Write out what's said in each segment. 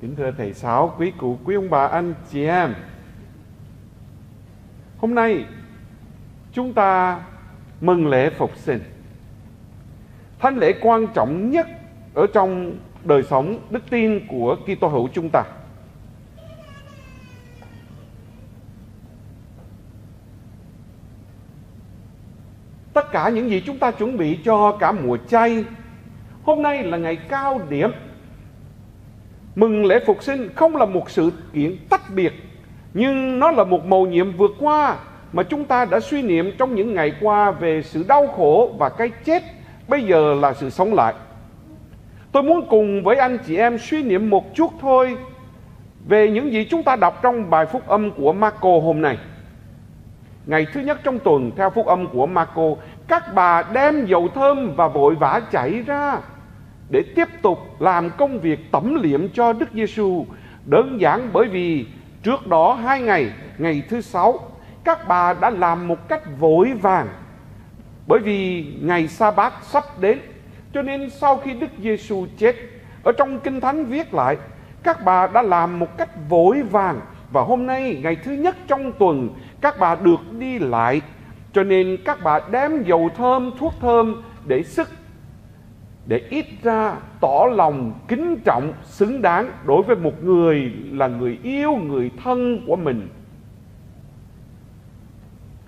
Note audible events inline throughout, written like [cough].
Kính thưa Thầy Sáu, quý cụ, quý ông bà, anh chị em. Hôm nay chúng ta mừng lễ phục sinh. Thánh lễ quan trọng nhất ở trong đời sống đức tin của Kitô hữu chúng ta. Tất cả những gì chúng ta chuẩn bị cho cả mùa chay, hôm nay là ngày cao điểm Mừng lễ phục sinh không là một sự kiện tách biệt, Nhưng nó là một mầu nhiệm vượt qua Mà chúng ta đã suy niệm trong những ngày qua Về sự đau khổ và cái chết, Bây giờ là sự sống lại. Tôi muốn cùng với anh chị em suy niệm một chút thôi Về những gì chúng ta đọc trong bài phúc âm của Marco hôm nay. Ngày thứ nhất trong tuần, theo phúc âm của Marco, Các bà đem dầu thơm và vội vã chạy ra để tiếp tục làm công việc tẩm liệm cho Đức Giêsu đơn giản bởi vì trước đó hai ngày ngày thứ sáu, các bà đã làm một cách vội vàng. Bởi vì ngày sa bát sắp đến, cho nên sau khi Đức Giêsu chết, ở trong kinh thánh viết lại, các bà đã làm một cách vội vàng. Và hôm nay, ngày thứ nhất trong tuần, các bà được đi lại, cho nên các bà đem dầu thơm, thuốc thơm để sức để ít ra tỏ lòng kính trọng, xứng đáng đối với một người là người yêu, người thân của mình.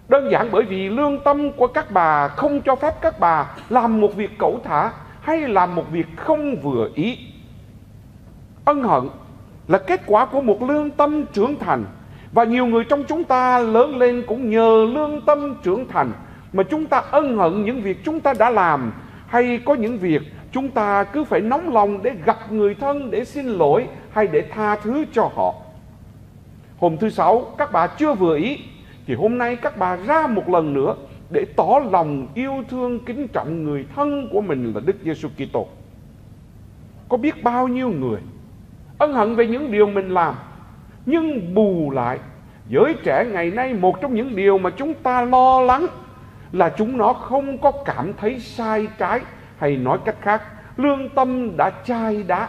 Đơn giản bởi vì lương tâm của các bà không cho phép các bà làm một việc cẩu thả hay làm một việc không vừa ý. Ân hận là kết quả của một lương tâm trưởng thành, và nhiều người trong chúng ta lớn lên cũng nhờ lương tâm trưởng thành mà chúng ta ân hận những việc chúng ta đã làm hay có những việc chúng ta cứ phải nóng lòng để gặp người thân để xin lỗi hay để tha thứ cho họ. Hôm thứ sáu, các bà chưa vừa ý, thì hôm nay các bà ra một lần nữa để tỏ lòng yêu thương, kính trọng người thân của mình là Đức Giêsu Kitô. Có biết bao nhiêu người ân hận về những điều mình làm, nhưng bù lại, giới trẻ ngày nay một trong những điều mà chúng ta lo lắng là chúng nó không có cảm thấy sai trái hay nói cách khác, lương tâm đã chai đá.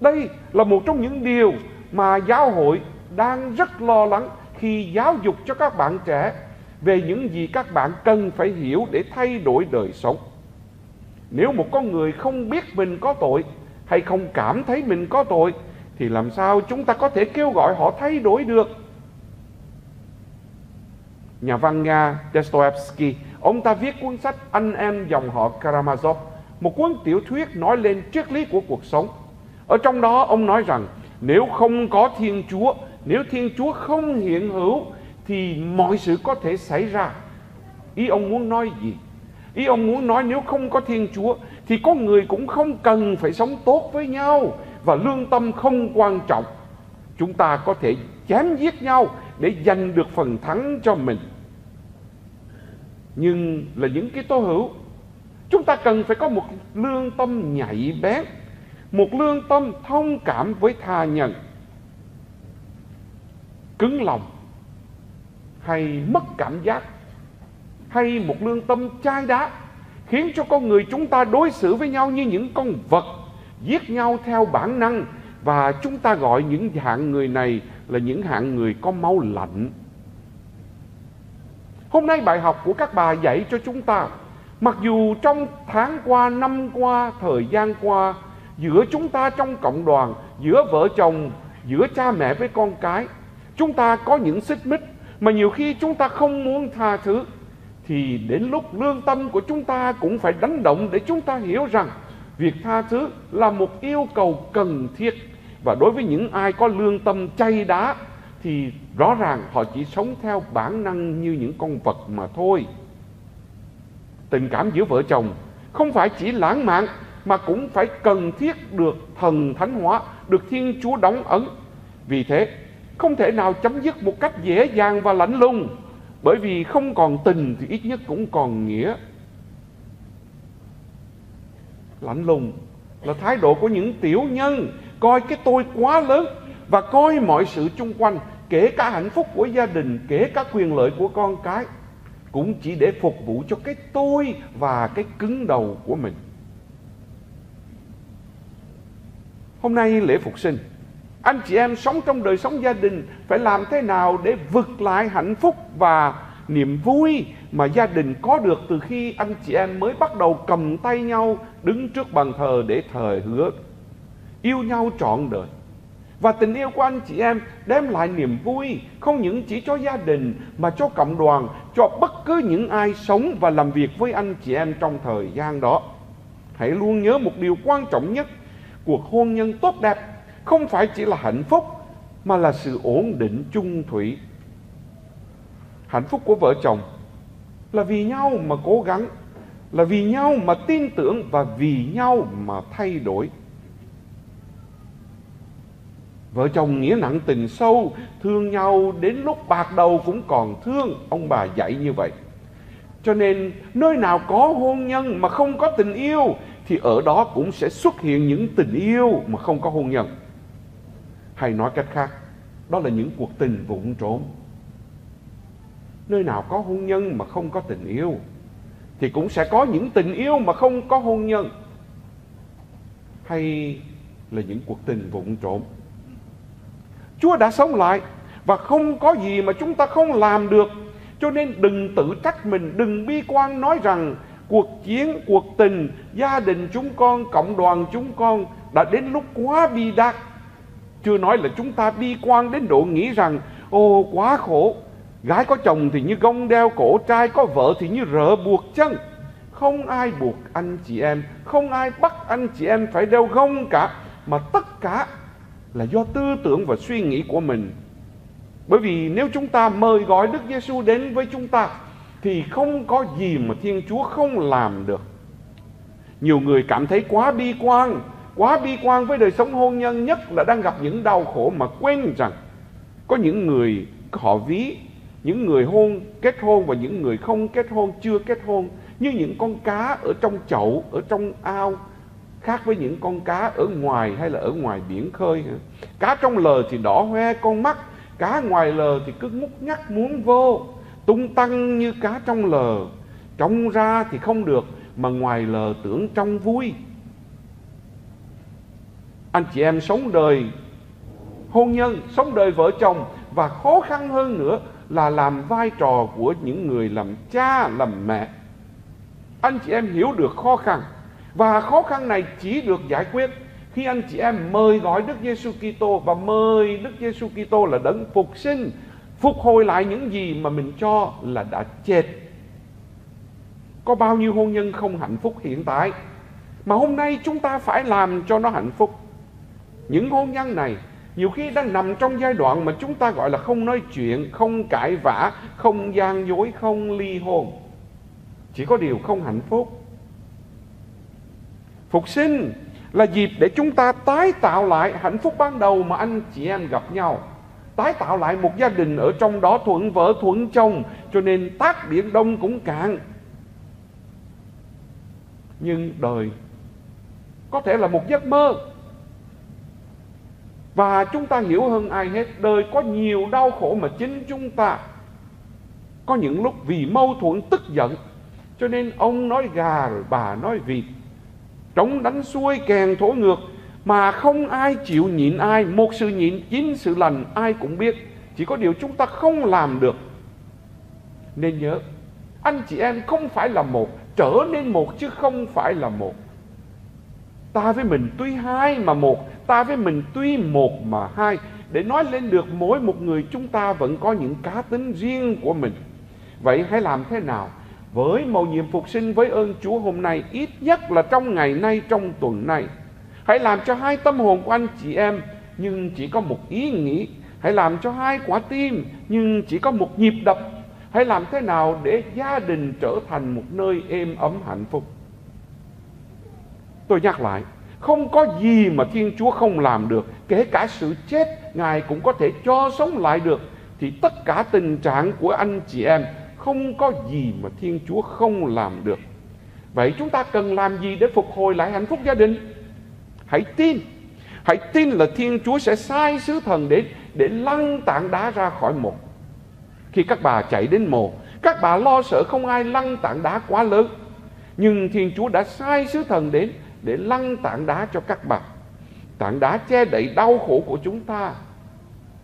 Đây là một trong những điều mà giáo hội đang rất lo lắng khi giáo dục cho các bạn trẻ về những gì các bạn cần phải hiểu để thay đổi đời sống. Nếu một con người không biết mình có tội hay không cảm thấy mình có tội, thì làm sao chúng ta có thể kêu gọi họ thay đổi được? Nhà văn Nga Dostoevsky Ông ta viết cuốn sách Anh em dòng họ Karamazov, một cuốn tiểu thuyết nói lên triết lý của cuộc sống. Ở trong đó ông nói rằng nếu không có Thiên Chúa, nếu Thiên Chúa không hiện hữu thì mọi sự có thể xảy ra. Ý ông muốn nói gì? Ý ông muốn nói nếu không có Thiên Chúa thì có người cũng không cần phải sống tốt với nhau và lương tâm không quan trọng. Chúng ta có thể chém giết nhau để giành được phần thắng cho mình. Nhưng là những cái tố hữu, chúng ta cần phải có một lương tâm nhạy bén, một lương tâm thông cảm với tha nhân. Cứng lòng hay mất cảm giác, hay một lương tâm chai đá khiến cho con người chúng ta đối xử với nhau như những con vật, giết nhau theo bản năng, và chúng ta gọi những hạng người này là những hạng người có máu lạnh. Hôm nay bài học của các bà dạy cho chúng ta Mặc dù trong tháng qua, năm qua, thời gian qua Giữa chúng ta trong cộng đoàn Giữa vợ chồng, giữa cha mẹ với con cái Chúng ta có những xích mích Mà nhiều khi chúng ta không muốn tha thứ Thì đến lúc lương tâm của chúng ta cũng phải đánh động Để chúng ta hiểu rằng Việc tha thứ là một yêu cầu cần thiết. Và đối với những ai có lương tâm chay đá thì rõ ràng họ chỉ sống theo bản năng như những con vật mà thôi. Tình cảm giữa vợ chồng không phải chỉ lãng mạn mà cũng phải cần thiết được thần thánh hóa, được Thiên Chúa đóng ấn. Vì thế, không thể nào chấm dứt một cách dễ dàng và lạnh lùng, bởi vì không còn tình thì ít nhất cũng còn nghĩa. Lạnh lùng là thái độ của những tiểu nhân coi cái tôi quá lớn và coi mọi sự chung quanh, kể cả hạnh phúc của gia đình, kể cả quyền lợi của con cái, cũng chỉ để phục vụ cho cái tôi và cái cứng đầu của mình. Hôm nay lễ phục sinh, Anh chị em sống trong đời sống gia đình Phải làm thế nào để vực lại hạnh phúc và niềm vui Mà gia đình có được từ khi anh chị em mới bắt đầu cầm tay nhau Đứng trước bàn thờ để thờ hứa? Yêu nhau trọn đời và tình yêu của anh chị em đem lại niềm vui không những chỉ cho gia đình mà cho cộng đoàn, cho bất cứ những ai sống và làm việc với anh chị em trong thời gian đó. Hãy luôn nhớ một điều quan trọng nhất, cuộc hôn nhân tốt đẹp không phải chỉ là hạnh phúc mà là sự ổn định chung thủy. Hạnh phúc của vợ chồng là vì nhau mà cố gắng, là vì nhau mà tin tưởng và vì nhau mà thay đổi. Vợ chồng nghĩa nặng tình sâu, thương nhau đến lúc bạc đầu cũng còn thương. Ông bà dạy như vậy. Cho nên nơi nào có hôn nhân mà không có tình yêu thì ở đó cũng sẽ xuất hiện những tình yêu mà không có hôn nhân. Hay nói cách khác, đó là những cuộc tình vụng trộm. Nơi nào có hôn nhân mà không có tình yêu thì cũng sẽ có những tình yêu mà không có hôn nhân. Hay là những cuộc tình vụng trộm. Chúa đã sống lại và không có gì mà chúng ta không làm được. Cho nên đừng tự trách mình, đừng bi quan nói rằng cuộc chiến, cuộc tình, gia đình chúng con, cộng đoàn chúng con đã đến lúc quá bi đát. Chưa nói là chúng ta bi quan đến độ nghĩ rằng ô quá khổ Gái có chồng thì như gông đeo cổ Trai có vợ thì như rỡ buộc chân Không ai buộc anh chị em Không ai bắt anh chị em phải đeo gông cả Mà tất cả là do tư tưởng và suy nghĩ của mình. Bởi vì nếu chúng ta mời gọi Đức Giêsu đến với chúng ta thì không có gì mà Thiên Chúa không làm được. Nhiều người cảm thấy quá bi quan, quá bi quan với đời sống hôn nhân nhất là đang gặp những đau khổ mà quên rằng có những người họ ví những người hôn kết hôn và những người không kết hôn chưa kết hôn như những con cá ở trong chậu ở trong ao khác với những con cá ở ngoài hay là ở ngoài biển khơi cá trong lờ thì đỏ hoe con mắt, cá ngoài lờ thì cứ ngút ngắt muốn vô. Tung tăng như cá trong lờ trong ra thì không được, mà ngoài lờ tưởng trong vui. Anh chị em sống đời, hôn nhân, sống đời vợ chồng, và khó khăn hơn nữa là làm vai trò của những người làm cha, làm mẹ. Anh chị em hiểu được khó khăn và khó khăn này chỉ được giải quyết khi anh chị em mời gọi Đức Giêsu Kitô và mời Đức Giêsu Kitô là đấng phục sinh, phục hồi lại những gì mà mình cho là đã chết. Có bao nhiêu hôn nhân không hạnh phúc hiện tại mà hôm nay chúng ta phải làm cho nó hạnh phúc. Những hôn nhân này nhiều khi đang nằm trong giai đoạn mà chúng ta gọi là không nói chuyện, không cãi vã, không gian dối, không ly hôn. Chỉ có điều không hạnh phúc. Phục sinh là dịp để chúng ta tái tạo lại hạnh phúc ban đầu mà anh chị em gặp nhau. Tái tạo lại một gia đình ở trong đó thuận vợ, thuận chồng, cho nên tác biển đông cũng cạn. Nhưng đời có thể là một giấc mơ. Và chúng ta hiểu hơn ai hết, đời có nhiều đau khổ mà chính chúng ta có những lúc vì mâu thuẫn tức giận, cho nên ông nói gà rồi bà nói vịt trống đánh xuôi kèn thổ ngược, mà không ai chịu nhịn ai. Một sự nhịn, chín sự lành, ai cũng biết. Chỉ có điều chúng ta không làm được. Nên nhớ, anh chị em không phải là một, trở nên một chứ không phải là một. Ta với mình tuy hai mà một, ta với mình tuy một mà hai. Để nói lên được mỗi một người, chúng ta vẫn có những cá tính riêng của mình. Vậy hãy làm thế nào với mầu nhiệm phục sinh với ơn Chúa hôm nay, ít nhất là trong ngày nay, trong tuần này hãy làm cho hai tâm hồn của anh chị em, nhưng chỉ có một ý nghĩ. Hãy làm cho hai quả tim, nhưng chỉ có một nhịp đập. Hãy làm thế nào để gia đình trở thành một nơi êm ấm hạnh phúc? Tôi nhắc lại, không có gì mà thiên chúa không làm được. Kể cả sự chết, ngài cũng có thể cho sống lại được. Thì tất cả tình trạng của anh chị em không có gì mà Thiên Chúa không làm được. Vậy chúng ta cần làm gì để phục hồi lại hạnh phúc gia đình? Hãy tin. Hãy tin là Thiên Chúa sẽ sai sứ thần đến để lăn tảng đá ra khỏi mộ. Khi các bà chạy đến mộ, các bà lo sợ không ai lăn tảng đá quá lớn. Nhưng Thiên Chúa đã sai sứ thần đến để lăn tảng đá cho các bà. tảng đá che đậy đau khổ của chúng ta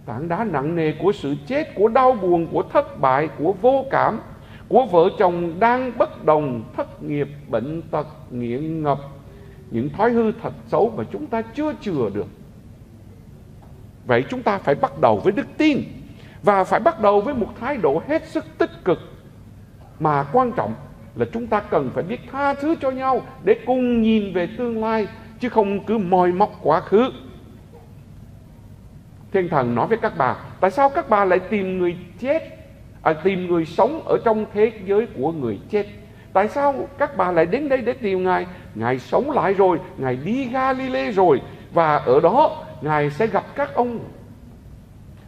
tảng đá nặng nề của sự chết, của đau buồn, của thất bại, của vô cảm, của vợ chồng đang bất đồng, thất nghiệp, bệnh tật, nghiện ngập. Những thói hư thật xấu mà chúng ta chưa chừa được. Vậy chúng ta phải bắt đầu với đức tin và phải bắt đầu với một thái độ hết sức tích cực. Mà quan trọng là chúng ta cần phải biết tha thứ cho nhau để cùng nhìn về tương lai, chứ không cứ moi móc quá khứ thiên thần nói với các bà tại sao các bà lại tìm người chết? À, tìm người sống ở trong thế giới của người chết. Tại sao các bà lại đến đây để tìm ngài? Ngài sống lại rồi ngài đi Galilee rồi và ở đó ngài sẽ gặp các ông.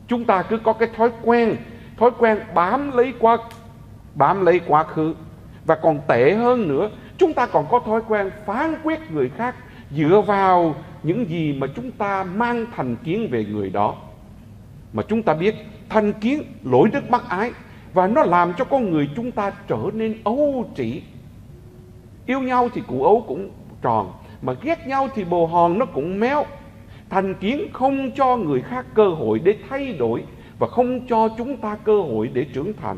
Chúng ta cứ có cái thói quen thói quen bám lấy quá bám lấy quá khứ. Và còn tệ hơn nữa chúng ta còn có thói quen phán quyết người khác dựa vào những gì mà chúng ta mang thành kiến về người đó. Mà chúng ta biết, thành kiến, lỗi đức bác ái, và nó làm cho con người chúng ta trở nên ấu trĩ. Yêu nhau thì cụ ấu cũng tròn, mà ghét nhau thì bồ hòn nó cũng méo. Thành kiến không cho người khác cơ hội để thay đổi, và không cho chúng ta cơ hội để trưởng thành.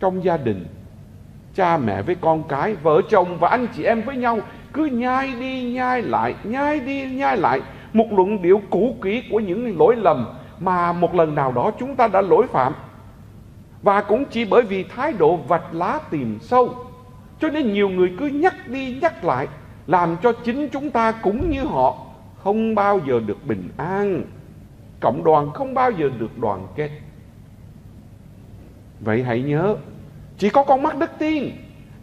Trong gia đình cha mẹ với con cái, vợ chồng và anh chị em với nhau. Cứ nhai đi, nhai lại, nhai đi, nhai lại. Một luận điệu cũ kỹ của những lỗi lầm mà một lần nào đó chúng ta đã lỗi phạm. Và cũng chỉ bởi vì thái độ vạch lá tìm sâu. Cho nên nhiều người cứ nhắc đi, nhắc lại, làm cho chính chúng ta cũng như họ không bao giờ được bình an. Cộng đoàn không bao giờ được đoàn kết. Vậy hãy nhớ chỉ có con mắt đức tin,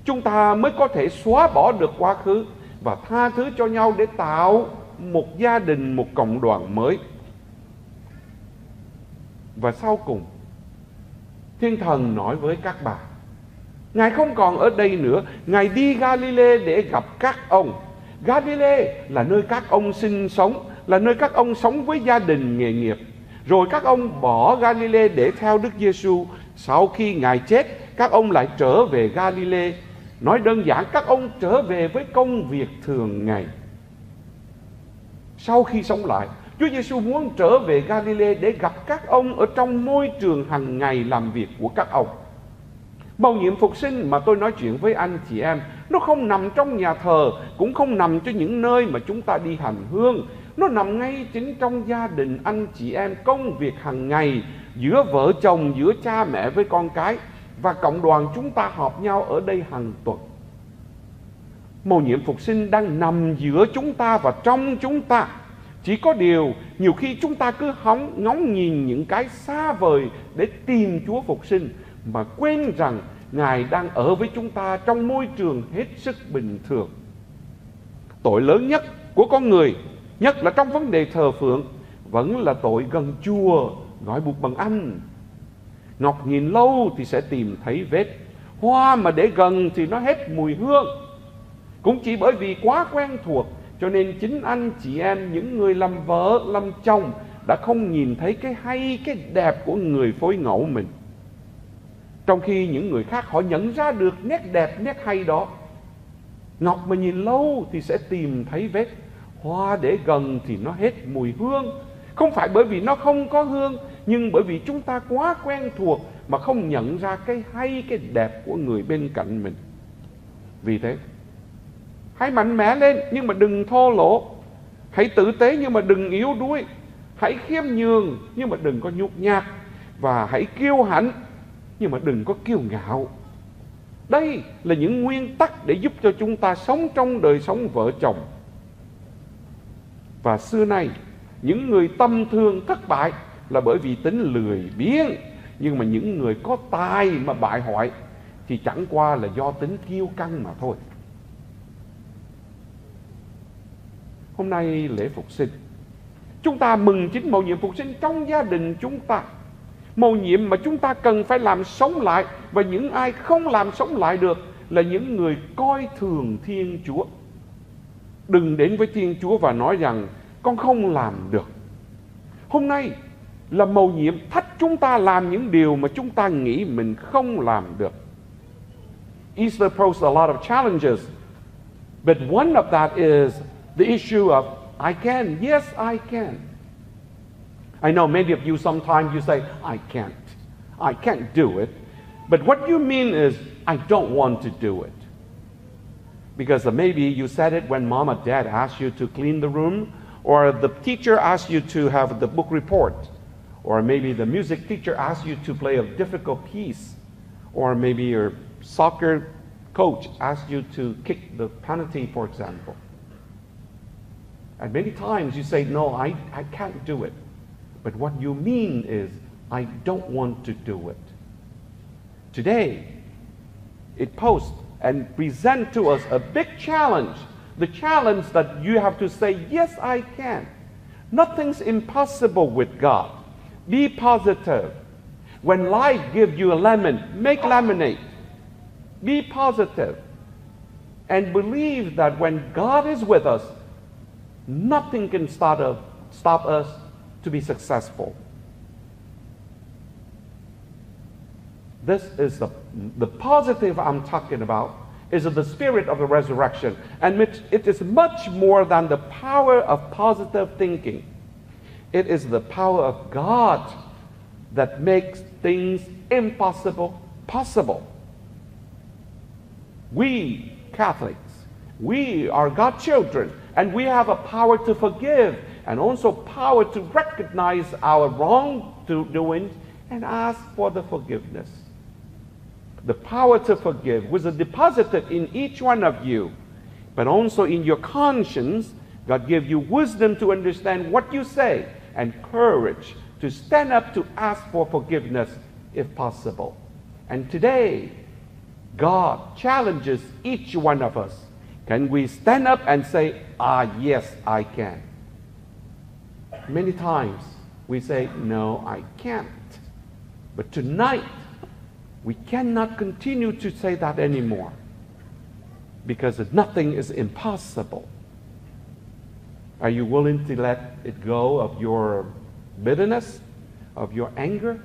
chúng ta mới có thể xóa bỏ được quá khứ và tha thứ cho nhau để tạo một gia đình, một cộng đoàn mới. Và sau cùng, thiên thần nói với các bà, ngài không còn ở đây nữa. Ngài đi Galilee để gặp các ông. Galilee là nơi các ông sinh sống, là nơi các ông sống với gia đình nghề nghiệp. Rồi các ông bỏ Galilee để theo Đức Giêsu sau khi ngài chết các ông lại trở về Galilee nói đơn giản các ông trở về với công việc thường ngày sau khi sống lại Chúa Giêsu muốn trở về Galilee để gặp các ông ở trong môi trường hàng ngày làm việc của các ông. Mầu nhiệm phục sinh mà tôi nói chuyện với anh chị em, nó không nằm trong nhà thờ, cũng không nằm cho những nơi mà chúng ta đi hành hương. Nó nằm ngay chính trong gia đình anh chị em, công việc hàng ngày, giữa vợ chồng, giữa cha mẹ với con cái. Và cộng đoàn chúng ta họp nhau ở đây hàng tuần. Mầu nhiệm phục sinh đang nằm giữa chúng ta và trong chúng ta chỉ có điều nhiều khi chúng ta cứ hóng ngóng nhìn những cái xa vời để tìm Chúa phục sinh mà quên rằng Ngài đang ở với chúng ta trong môi trường hết sức bình thường. Tội lớn nhất của con người, nhất là trong vấn đề thờ phượng, vẫn là tội gần chùa gọi buộc bằng anh. Ngọc nhìn lâu thì sẽ tìm thấy vết, hoa mà để gần thì nó hết mùi hương. Cũng chỉ bởi vì quá quen thuộc cho nên chính anh chị em những người làm vợ làm chồng đã không nhìn thấy cái hay cái đẹp của người phối ngẫu mình. Trong khi những người khác họ nhận ra được nét đẹp nét hay đó ngọc mà nhìn lâu thì sẽ tìm thấy vết. Hoa để gần thì nó hết mùi hương. Không phải bởi vì nó không có hương nhưng bởi vì chúng ta quá quen thuộc mà không nhận ra cái hay cái đẹp của người bên cạnh mình vì thế Hãy mạnh mẽ lên nhưng mà đừng thô lỗ. Hãy tử tế nhưng mà đừng yếu đuối. Hãy khiêm nhường nhưng mà đừng có nhục nhát. Và hãy kiêu hãnh nhưng mà đừng có kiêu ngạo. Đây là những nguyên tắc để giúp cho chúng ta sống trong đời sống vợ chồng. Và xưa nay, những người tâm thương thất bại là bởi vì tính lười biếng. Nhưng mà những người có tài mà bại hoại thì chẳng qua là do tính kiêu căng mà thôi. Hôm nay lễ phục sinh. Chúng ta mừng chính mầu nhiệm phục sinh trong gia đình chúng ta. Mầu nhiệm mà chúng ta cần phải làm sống lại. Và những ai không làm sống lại được Là những người coi thường Thiên Chúa. Đừng đến với Thiên Chúa và nói rằng Con không làm được. Hôm nay là mầu nhiệm thách chúng ta làm những điều mà chúng ta nghĩ mình không làm được. Easter a lot of challenges But one of that is the issue of I can. Yes, I can. I know many of you sometimes you say, I can't. I can't do it. But what you mean is, I don't want to do it. Because maybe you said it when mom or dad asked you to clean the room, or the teacher asked you to have the book report, or maybe the music teacher asked you to play a difficult piece, or maybe your soccer coach asked you to kick the penalty, for example. And many times you say, No, I, I can't do it. But what you mean is, I don't want to do it. Today, it posts and presents to us a big challenge. The challenge that you have to say, Yes, I can. Nothing's impossible with God. Be positive. When life gives you a lemon, make lemonade. Be positive. And believe that when God is with us, nothing can stop us, stop us to be successful. This is the, the positive I'm talking about is the spirit of the resurrection. And it is much more than the power of positive thinking. It is the power of God that makes things impossible possible. We Catholics, we are God's children, and we have a power to forgive and also power to recognize our wrongdoing and ask for the forgiveness the power to forgive was deposited in each one of you, but also in your conscience. God gave you wisdom to understand what you say and courage to stand up to ask for forgiveness if possible. And today, God challenges each one of us. Can we stand up and say, Ah, yes, I can? Many times we say, No, I can't. But tonight, we cannot continue to say that anymore because nothing is impossible. Are you willing to let it go of your bitterness, of your anger,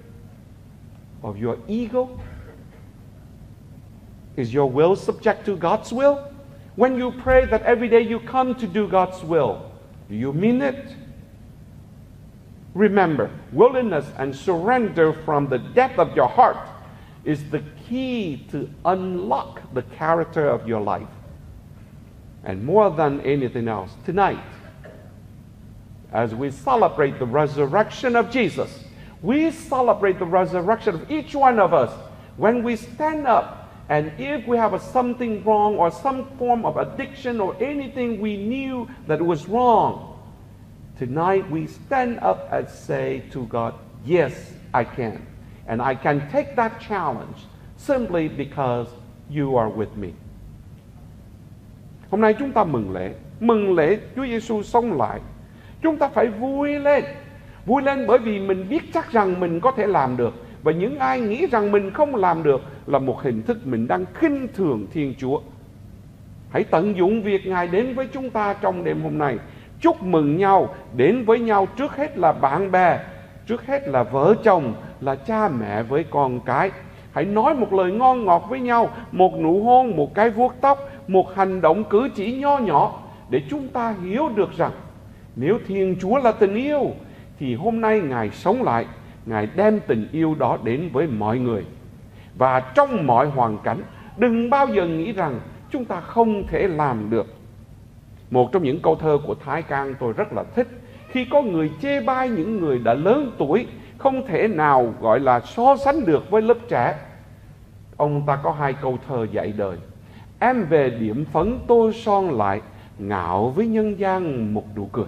of your ego? Is your will subject to God's will? When you pray that every day you come to do God's will, do you mean it? Remember, willingness and surrender from the depth of your heart is the key to unlock the character of your life. And more than anything else, tonight, as we celebrate the resurrection of Jesus, we celebrate the resurrection of each one of us when we stand up and if we have a something wrong or some form of addiction or anything we knew that was wrong, tonight we stand up and say to God, Yes, I can. And I can take that challenge simply because you are with me. Hôm nay chúng ta mừng lễ, mừng lễ Chúa Giêsu sống lại. Chúng ta phải vui lên. Vui lên bởi vì mình biết chắc rằng mình có thể làm được. Và những ai nghĩ rằng mình không làm được là một hình thức mình đang khinh thường Thiên Chúa. Hãy tận dụng việc Ngài đến với chúng ta trong đêm hôm nay. Chúc mừng nhau, đến với nhau trước hết là bạn bè, trước hết là vợ chồng, là cha mẹ với con cái hãy nói một lời ngon ngọt với nhau một nụ hôn một cái vuốt tóc một hành động cử chỉ nho nhỏ để chúng ta hiểu được rằng nếu thiên chúa là tình yêu, thì hôm nay ngài sống lại, ngài đem tình yêu đó đến với mọi người. Và trong mọi hoàn cảnh, đừng bao giờ nghĩ rằng chúng ta không thể làm được. Một trong những câu thơ của thái Cang tôi rất là thích. Khi có người chê bai những người đã lớn tuổi, không thể nào gọi là so sánh được với lớp trẻ. Ông ta có hai câu thơ dạy đời. Em về điểm phấn tô son lại, ngạo với nhân gian một nụ cười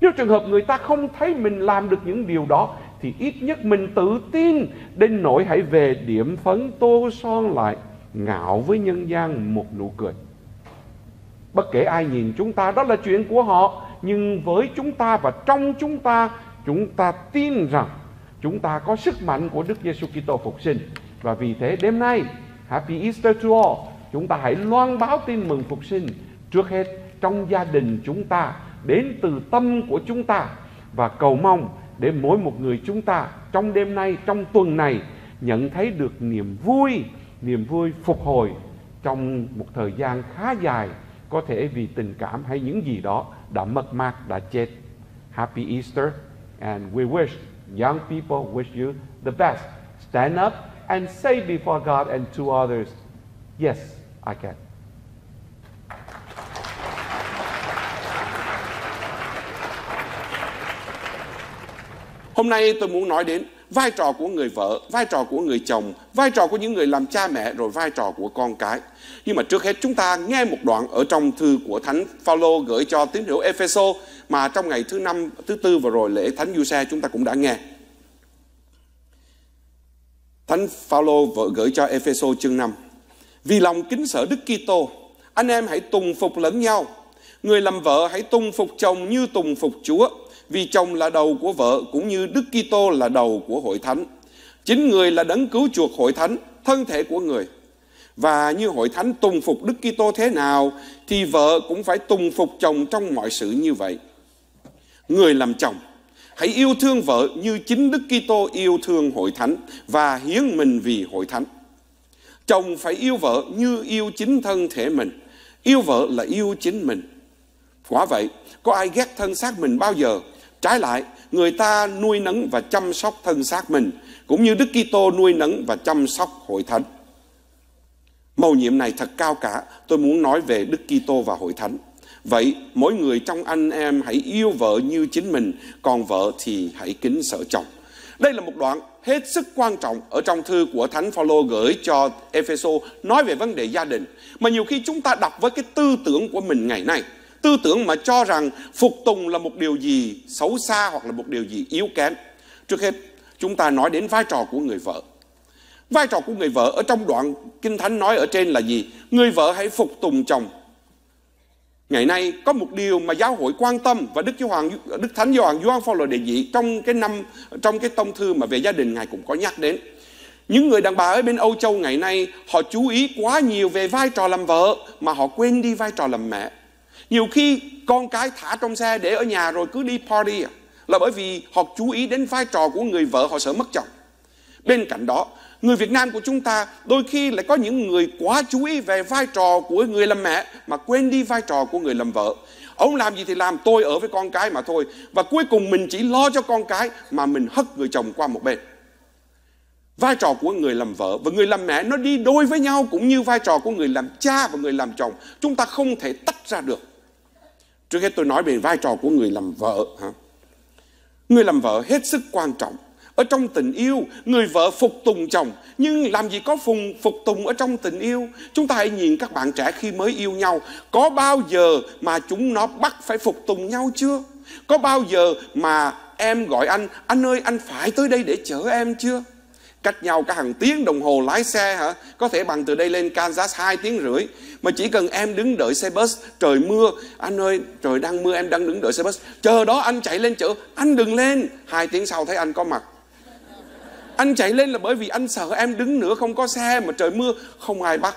nếu trường hợp người ta không thấy mình làm được những điều đó, thì ít nhất mình tự tin đến nỗi hãy về điểm phấn tô son lại, ngạo với nhân gian một nụ cười. Bất kể ai nhìn chúng ta, đó là chuyện của họ. Nhưng với chúng ta và trong chúng ta chúng ta tin rằng chúng ta có sức mạnh của Đức Giêsu Kitô phục sinh. Và vì thế, đêm nay, Happy Easter to all. Chúng ta hãy loan báo tin mừng phục sinh trước hết trong gia đình chúng ta đến từ tâm của chúng ta và cầu mong để mỗi một người chúng ta trong đêm nay trong tuần này nhận thấy được niềm vui niềm vui phục hồi trong một thời gian khá dài có thể vì tình cảm hay những gì đó đã mất mát, đã chết. Happy Easter and we wish young people wish you the best. Stand up and say before God and to others, yes, I can. Hôm nay tôi muốn nói đến vai trò của người vợ, vai trò của người chồng, vai trò của những người làm cha mẹ rồi vai trò của con cái. Nhưng mà trước hết chúng ta nghe một đoạn ở trong thư của Thánh Phaolô gửi cho tín hữu Epheso mà trong ngày thứ năm, thứ tư vừa rồi lễ Thánh Giuse chúng ta cũng đã nghe. Thánh Phaolô vợ gửi cho Epheso chương 5. Vì lòng kính sợ Đức Kitô, anh em hãy tùng phục lẫn nhau. Người làm vợ hãy tùng phục chồng như tùng phục Chúa vì chồng là đầu của vợ cũng như Đức Kitô là đầu của hội thánh. Chính người là đấng cứu chuộc hội thánh, thân thể của người. Và như hội thánh tùng phục Đức Kitô thế nào thì vợ cũng phải tùng phục chồng trong mọi sự như vậy. Người làm chồng hãy yêu thương vợ như chính Đức Kitô yêu thương hội thánh và hiến mình vì hội thánh. Chồng phải yêu vợ như yêu chính thân thể mình. Yêu vợ là yêu chính mình. Quả vậy, có ai ghét thân xác mình bao giờ Trái lại, người ta nuôi nấng và chăm sóc thân xác mình, cũng như Đức Kitô nuôi nấng và chăm sóc hội thánh. Mầu nhiệm này thật cao cả, tôi muốn nói về Đức Kitô và hội thánh. Vậy, mỗi người trong anh em hãy yêu vợ như chính mình, còn vợ thì hãy kính sợ chồng. Đây là một đoạn hết sức quan trọng ở trong thư của Thánh Phaolô gửi cho Epheso nói về vấn đề gia đình. Mà nhiều khi chúng ta đọc với cái tư tưởng của mình ngày nay tư tưởng mà cho rằng phục tùng là một điều gì xấu xa hoặc là một điều gì yếu kém. Trước hết, chúng ta nói đến vai trò của người vợ. Vai trò của người vợ ở trong đoạn Kinh Thánh nói ở trên là gì? Người vợ hãy phục tùng chồng. Ngày nay có một điều mà giáo hội quan tâm và Đức Hoàng Đức Thánh Gioan Gioan Phaolô đề nghị trong cái năm trong cái tông thư mà về gia đình ngài cũng có nhắc đến. Những người đàn bà ở bên Âu Châu ngày nay họ chú ý quá nhiều về vai trò làm vợ mà họ quên đi vai trò làm mẹ. Nhiều khi con cái thả trong xe để ở nhà rồi cứ đi party à. Là bởi vì họ chú ý đến vai trò của người vợ họ sợ mất chồng. Bên cạnh đó, người Việt Nam của chúng ta đôi khi lại có những người quá chú ý về vai trò của người làm mẹ mà quên đi vai trò của người làm vợ. Ông làm gì thì làm, tôi ở với con cái mà thôi. Và cuối cùng mình chỉ lo cho con cái mà mình hất người chồng qua một bên. Vai trò của người làm vợ và người làm mẹ nó đi đôi với nhau cũng như vai trò của người làm cha và người làm chồng. Chúng ta không thể tách ra được. Trước hết tôi nói về vai trò của người làm vợ. hả Người làm vợ hết sức quan trọng. Ở trong tình yêu, người vợ phục tùng chồng. Nhưng làm gì có phùng, phục tùng ở trong tình yêu? Chúng ta hãy nhìn các bạn trẻ khi mới yêu nhau. Có bao giờ mà chúng nó bắt phải phục tùng nhau chưa? Có bao giờ mà em gọi anh, anh ơi anh phải tới đây để chở em chưa? Cách nhau cả hàng tiếng đồng hồ lái xe hả? Có thể bằng từ đây lên Kansas 2 tiếng rưỡi. Mà chỉ cần em đứng đợi xe bus, trời mưa. Anh ơi, trời đang mưa, em đang đứng đợi xe bus. Chờ đó anh chạy lên chợ anh đừng lên. Hai tiếng sau thấy anh có mặt. Anh chạy lên là bởi vì anh sợ em đứng nữa không có xe mà trời mưa, không ai bắt.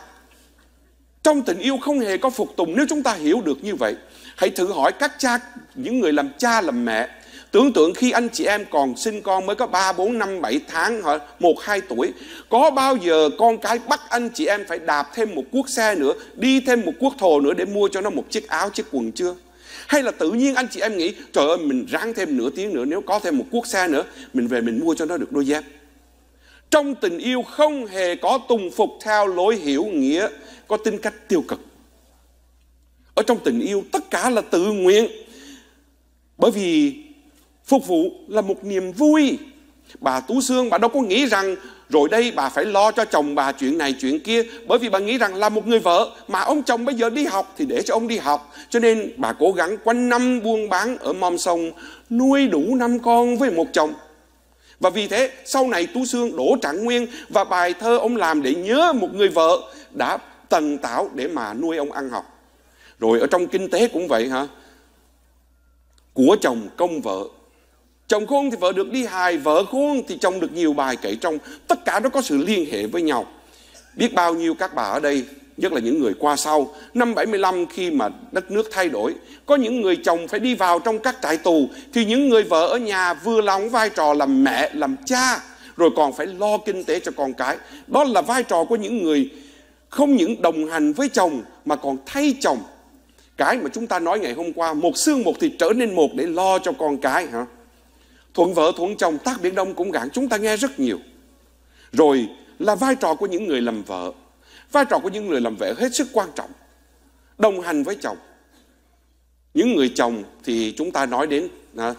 Trong tình yêu không hề có phục tùng. Nếu chúng ta hiểu được như vậy, hãy thử hỏi các cha, những người làm cha làm mẹ Tưởng tượng khi anh chị em còn sinh con mới có 3, 4, 5, 7 tháng hoặc 1, 2 tuổi. Có bao giờ con cái bắt anh chị em phải đạp thêm một cuốc xe nữa Đi thêm một cuốc thồ nữa để mua cho nó một chiếc áo, chiếc quần chưa? Hay là tự nhiên anh chị em nghĩ Trời ơi mình ráng thêm nửa tiếng nữa Nếu có thêm một cuốc xe nữa Mình về mình mua cho nó được đôi dép. Trong tình yêu không hề có tùng phục theo lối hiểu nghĩa Có tính cách tiêu cực. Ở trong tình yêu tất cả là tự nguyện. Bởi vì Phục vụ là một niềm vui. Bà Tú xương bà đâu có nghĩ rằng, rồi đây bà phải lo cho chồng bà chuyện này, chuyện kia. Bởi vì bà nghĩ rằng là một người vợ mà ông chồng bây giờ đi học thì để cho ông đi học. Cho nên bà cố gắng quanh năm buôn bán ở mom sông, nuôi đủ năm con với một chồng. Và vì thế, sau này Tú Sương đổ trạng nguyên và bài thơ ông làm để nhớ một người vợ đã tần tảo để mà nuôi ông ăn học. Rồi ở trong kinh tế cũng vậy hả? Của chồng công vợ. Chồng khôn thì vợ được đi hài, vợ khôn thì chồng được nhiều bài kể trong. Tất cả nó có sự liên hệ với nhau. Biết bao nhiêu các bà ở đây, nhất là những người qua sau, năm 75 khi mà đất nước thay đổi, có những người chồng phải đi vào trong các trại tù, thì những người vợ ở nhà vừa lòng vai trò làm mẹ, làm cha, rồi còn phải lo kinh tế cho con cái. Đó là vai trò của những người không những đồng hành với chồng mà còn thay chồng. cái mà chúng ta nói ngày hôm qua một xương một thịt trở nên một để lo cho con cái hả thuận vợ thuận chồng tác biển đông cũng gạn chúng ta nghe rất nhiều. Rồi là vai trò của những người làm vợ. Vai trò của những người làm vợ hết sức quan trọng. Đồng hành với chồng. Những người chồng thì chúng ta nói đến à,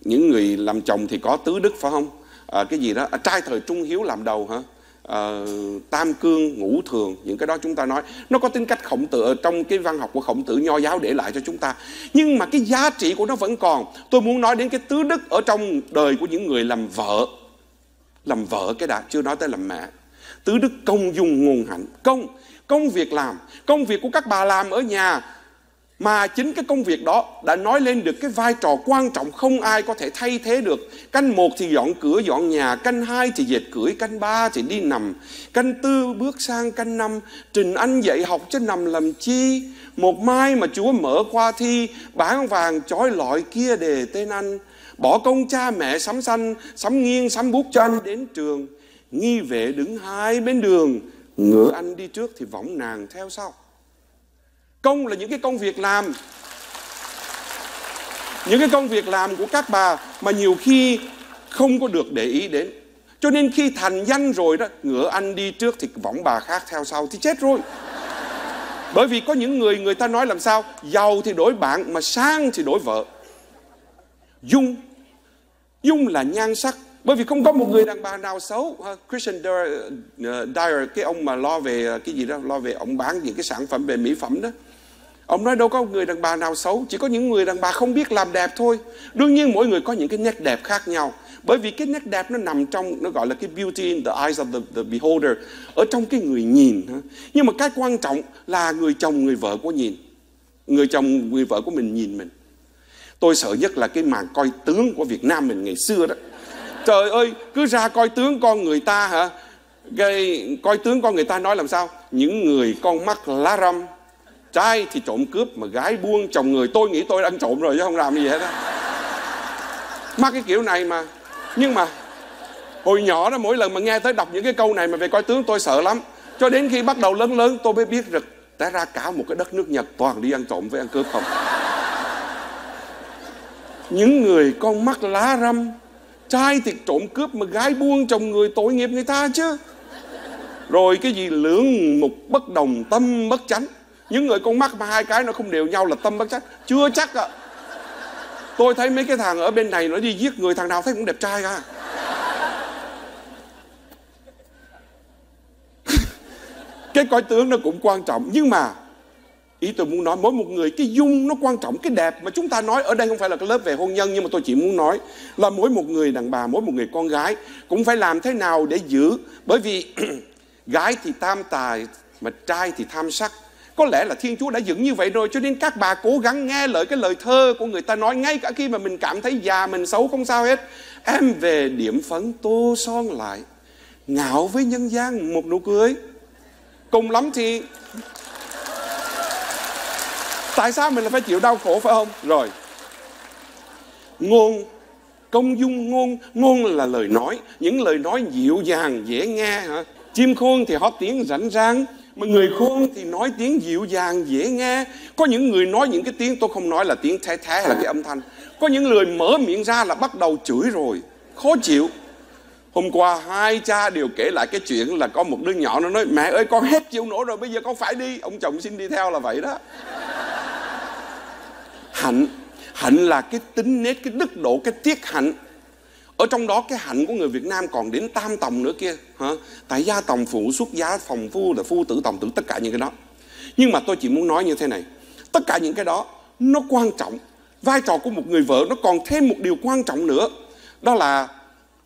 những người làm chồng thì có tứ đức phải không? À, cái gì đó à, trai thời trung hiếu làm đầu hả? Uh, tam cương ngũ thường những cái đó chúng ta nói. Nó có tính cách khổng tử trong cái văn học của khổng tử nho giáo để lại cho chúng ta. Nhưng mà cái giá trị của nó vẫn còn. Tôi muốn nói đến cái tứ đức ở trong đời của những người làm vợ. Làm vợ cái đã chưa nói tới làm mẹ. Tứ đức công dung nguồn hạnh. Công công việc làm. Công việc của các bà làm ở nhà mà chính cái công việc đó đã nói lên được cái vai trò quan trọng không ai có thể thay thế được. Canh một thì dọn cửa, dọn nhà, canh hai thì dệt cưỡi canh ba thì đi nằm, canh tư bước sang canh năm. Trình anh dạy học chứ nằm làm chi? Một mai mà chúa mở qua thi, bán vàng chói lọi kia đề tên anh. Bỏ công cha mẹ sắm xanh sắm nghiêng, sắm bút cho anh đến trường. Nghi vệ đứng hai bên đường, ngựa anh đi trước thì võng nàng theo sau công là những cái công việc làm. Những cái công việc làm của các bà mà nhiều khi không có được để ý đến. Cho nên khi thành danh rồi đó, ngựa anh đi trước thì võng bà khác theo sau thì chết rồi. Bởi vì có những người người ta nói làm sao? Giàu thì đổi bạn mà sang thì đổi vợ. Dung. Dung là nhan sắc. Bởi vì không có một người đàn bà nào xấu Christian Dyer ờ, cái ông mà lo về ờ, cái gì đó, lo về ông bán những cái sản phẩm về mỹ phẩm đó. Ông nói đâu có người đàn bà nào xấu Chỉ có những người đàn bà không biết làm đẹp thôi. Đương nhiên mỗi người có những cái nét đẹp khác nhau. Bởi vì cái nét đẹp nó nằm trong Nó gọi là cái beauty in the eyes of the, the beholder Ở trong cái người nhìn Nhưng mà cái quan trọng là người chồng người vợ của nhìn. Người chồng người vợ của mình nhìn mình. Tôi sợ nhất là cái màn coi tướng của Việt Nam mình ngày xưa đó. Trời ơi cứ ra coi tướng con người ta hả? Gây, coi tướng con người ta nói làm sao? Những người con mắt lá râm trai thì trộm cướp, mà gái buông chồng người, tôi nghĩ tôi ăn trộm rồi chứ không làm gì hết á. Mắc cái kiểu này mà. Nhưng mà hồi nhỏ đó, mỗi lần mà nghe tới đọc những cái câu này mà về coi tướng, tôi sợ lắm. Cho đến khi bắt đầu lớn lớn, tôi mới biết được té ra cả một cái đất nước nhật toàn đi ăn trộm với ăn cướp không. Những người con mắt lá răm trai thì trộm cướp mà gái buông chồng người, tội nghiệp người ta chứ. Rồi cái gì lưỡng mục bất đồng, tâm bất chánh những người con mắt mà hai cái nó không đều nhau là tâm bất chắc. Chưa chắc ạ. À. tôi thấy mấy cái thằng ở bên này nó đi giết người thằng nào thấy cũng đẹp trai cả. [laughs] Cái coi tướng nó cũng quan trọng. Nhưng mà, ý tôi muốn nói, mỗi một người, cái dung nó quan trọng, cái đẹp mà chúng ta nói, ở đây không phải là cái lớp về hôn nhân, nhưng mà tôi chỉ muốn nói là mỗi một người đàn bà, mỗi một người con gái cũng phải làm thế nào để giữ. Bởi vì [clears throat] gái thì tam tài mà trai thì tham sắc có lẽ là Thiên Chúa đã dựng như vậy rồi, cho nên các bà cố gắng nghe lời cái lời thơ của người ta nói ngay cả khi mà mình cảm thấy già, mình xấu không sao hết. Em về điểm phấn tô son lại, ngạo với nhân gian một nụ cười. Cùng lắm thì tại sao mình lại phải chịu đau khổ phải không? Rồi. Ngôn, công dung ngôn ngôn là lời nói những lời nói dịu dàng, dễ nghe, hả chim khôn thì hót tiếng rảnh rang mà người khôn thì nói tiếng dịu dàng, dễ nghe. Có những người nói những cái tiếng, tôi không nói là tiếng thé thé hay là cái âm thanh. Có những người mở miệng ra là bắt đầu chửi rồi. Khó chịu. Hôm qua hai cha đều kể lại cái chuyện là có một đứa nhỏ nó nói, mẹ ơi, con hết chịu nổi rồi, bây giờ con phải đi. Ông chồng xin đi theo là vậy đó. Hạnh hạnh là cái tính nết, cái đức độ, cái tiết hạnh ở trong đó cái hạnh của người Việt Nam còn đến tam tòng nữa kia, hả? tại gia tòng phụ, xuất giá phòng phu là phu tử tòng, tử tất cả những cái đó. Nhưng mà tôi chỉ muốn nói như thế này, tất cả những cái đó nó quan trọng, vai trò của một người vợ nó còn thêm một điều quan trọng nữa, đó là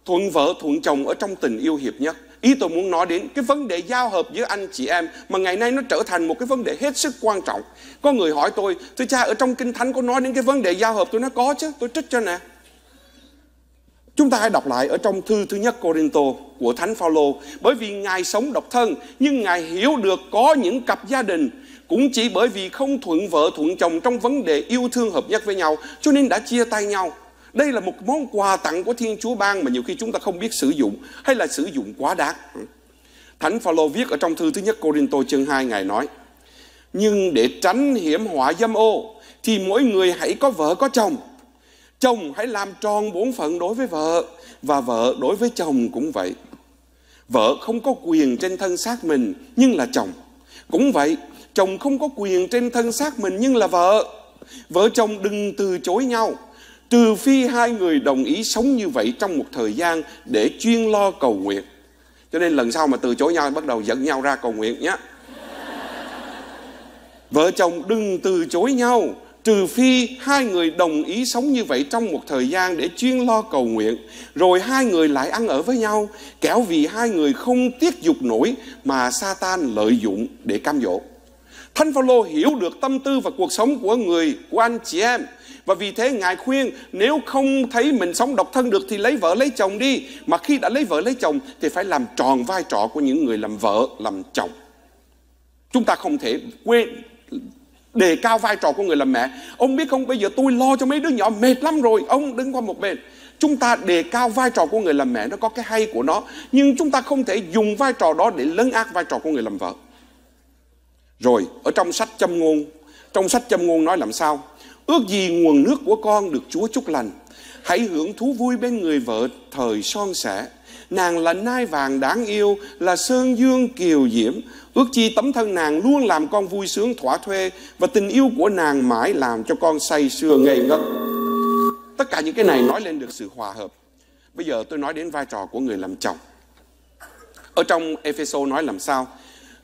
thuận vợ thuận chồng ở trong tình yêu hiệp nhất. Ý tôi muốn nói đến cái vấn đề giao hợp giữa anh chị em mà ngày nay nó trở thành một cái vấn đề hết sức quan trọng. Có người hỏi tôi, thưa cha, ở trong kinh thánh có nói đến cái vấn đề giao hợp tôi nói có chứ? Tôi trích cho nè. Chúng ta hãy đọc lại ở trong thư thứ nhất Corinto của Thánh Phaolô bởi vì Ngài sống độc thân, nhưng Ngài hiểu được có những cặp gia đình cũng chỉ bởi vì không thuận vợ thuận chồng trong vấn đề yêu thương hợp nhất với nhau, cho nên đã chia tay nhau. Đây là một món quà tặng của Thiên Chúa ban mà nhiều khi chúng ta không biết sử dụng hay là sử dụng quá đáng. Thánh Phaolô viết ở trong thư thứ nhất Corinto chương 2 Ngài nói, Nhưng để tránh hiểm họa dâm ô, thì mỗi người hãy có vợ có chồng. Chồng hãy làm tròn bổn phận đối với vợ và vợ đối với chồng cũng vậy. Vợ không có quyền trên thân xác mình nhưng là chồng. Cũng vậy, chồng không có quyền trên thân xác mình nhưng là vợ. Vợ chồng đừng từ chối nhau trừ phi hai người đồng ý sống như vậy trong một thời gian để chuyên lo cầu nguyện cho nên lần sau mà từ chối nhau bắt đầu dẫn nhau ra cầu nguyện nhé vợ chồng đừng từ chối nhau trừ phi hai người đồng ý sống như vậy trong một thời gian để chuyên lo cầu nguyện rồi hai người lại ăn ở với nhau kẻo vì hai người không tiết dục nổi mà Satan lợi dụng để cam dỗ Thánh Phaolô hiểu được tâm tư và cuộc sống của người của anh chị em và vì thế Ngài khuyên nếu không thấy mình sống độc thân được thì lấy vợ lấy chồng đi. Mà khi đã lấy vợ lấy chồng thì phải làm tròn vai trò của những người làm vợ, làm chồng. Chúng ta không thể quên đề cao vai trò của người làm mẹ. Ông biết không bây giờ tôi lo cho mấy đứa nhỏ, mệt lắm rồi. Ông đứng qua một bên. Chúng ta đề cao vai trò của người làm mẹ, nó có cái hay của nó. Nhưng chúng ta không thể dùng vai trò đó để lấn át vai trò của người làm vợ. Rồi, ở trong sách châm ngôn, Trong sách châm ngôn nói làm sao Ước gì nguồn nước của con được Chúa chúc lành Hãy hưởng thú vui bên người vợ, thời son sẻ Nàng là nai vàng đáng yêu, Là sơn dương kiều diễm. Ước chi tấm thân nàng luôn làm con vui sướng thỏa thuê, Và tình yêu của nàng mãi làm cho con say sưa ngây ngất. Tất cả những cái này nói lên được sự hòa hợp. Bây giờ tôi nói đến vai trò của người làm chồng. Ở trong Epheso nói làm sao?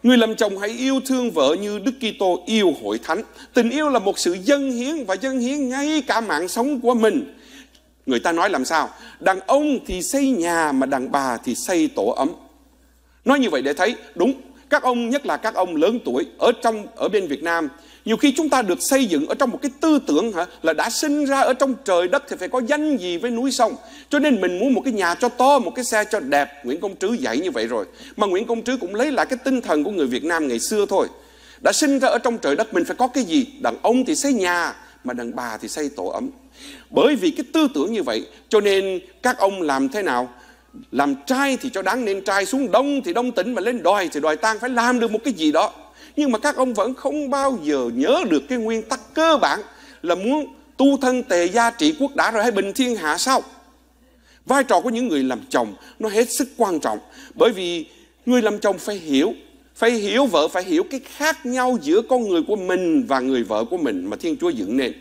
Người làm chồng hãy yêu thương vợ như Đức Kitô yêu hội thánh. Tình yêu là một sự dân hiến và dân hiến ngay cả mạng sống của mình. Người ta nói làm sao? Đàn ông thì xây nhà mà đàn bà thì xây tổ ấm. Nói như vậy để thấy, đúng, các ông, nhất là các ông lớn tuổi ở trong, ở bên Việt Nam, nhiều khi chúng ta được xây dựng ở trong một cái tư tưởng hả, là đã sinh ra ở trong trời đất thì phải có danh gì với núi sông. Cho nên mình muốn một cái nhà cho to, một cái xe cho đẹp. Nguyễn Công Trứ dạy như vậy rồi. Mà Nguyễn Công Trứ cũng lấy lại cái tinh thần của người Việt Nam ngày xưa thôi. Đã sinh ra ở trong trời đất, mình phải có cái gì? Đàn ông thì xây nhà mà đàn bà thì xây tổ ấm. Bởi vì cái tư tưởng như vậy, cho nên các ông làm thế nào? Làm trai thì cho đáng nên trai, xuống đông thì đông tỉnh, mà lên đòi thì đòi tan phải làm được một cái gì đó. Nhưng mà các ông vẫn không bao giờ nhớ được cái nguyên tắc cơ bản là muốn tu thân tề gia trị quốc đã rồi hay bình thiên hạ sao? Vai trò của những người làm chồng nó hết sức quan trọng. Bởi vì người làm chồng phải hiểu phải hiểu vợ, phải hiểu cái khác nhau giữa con người của mình và người vợ của mình mà thiên chúa dựng nên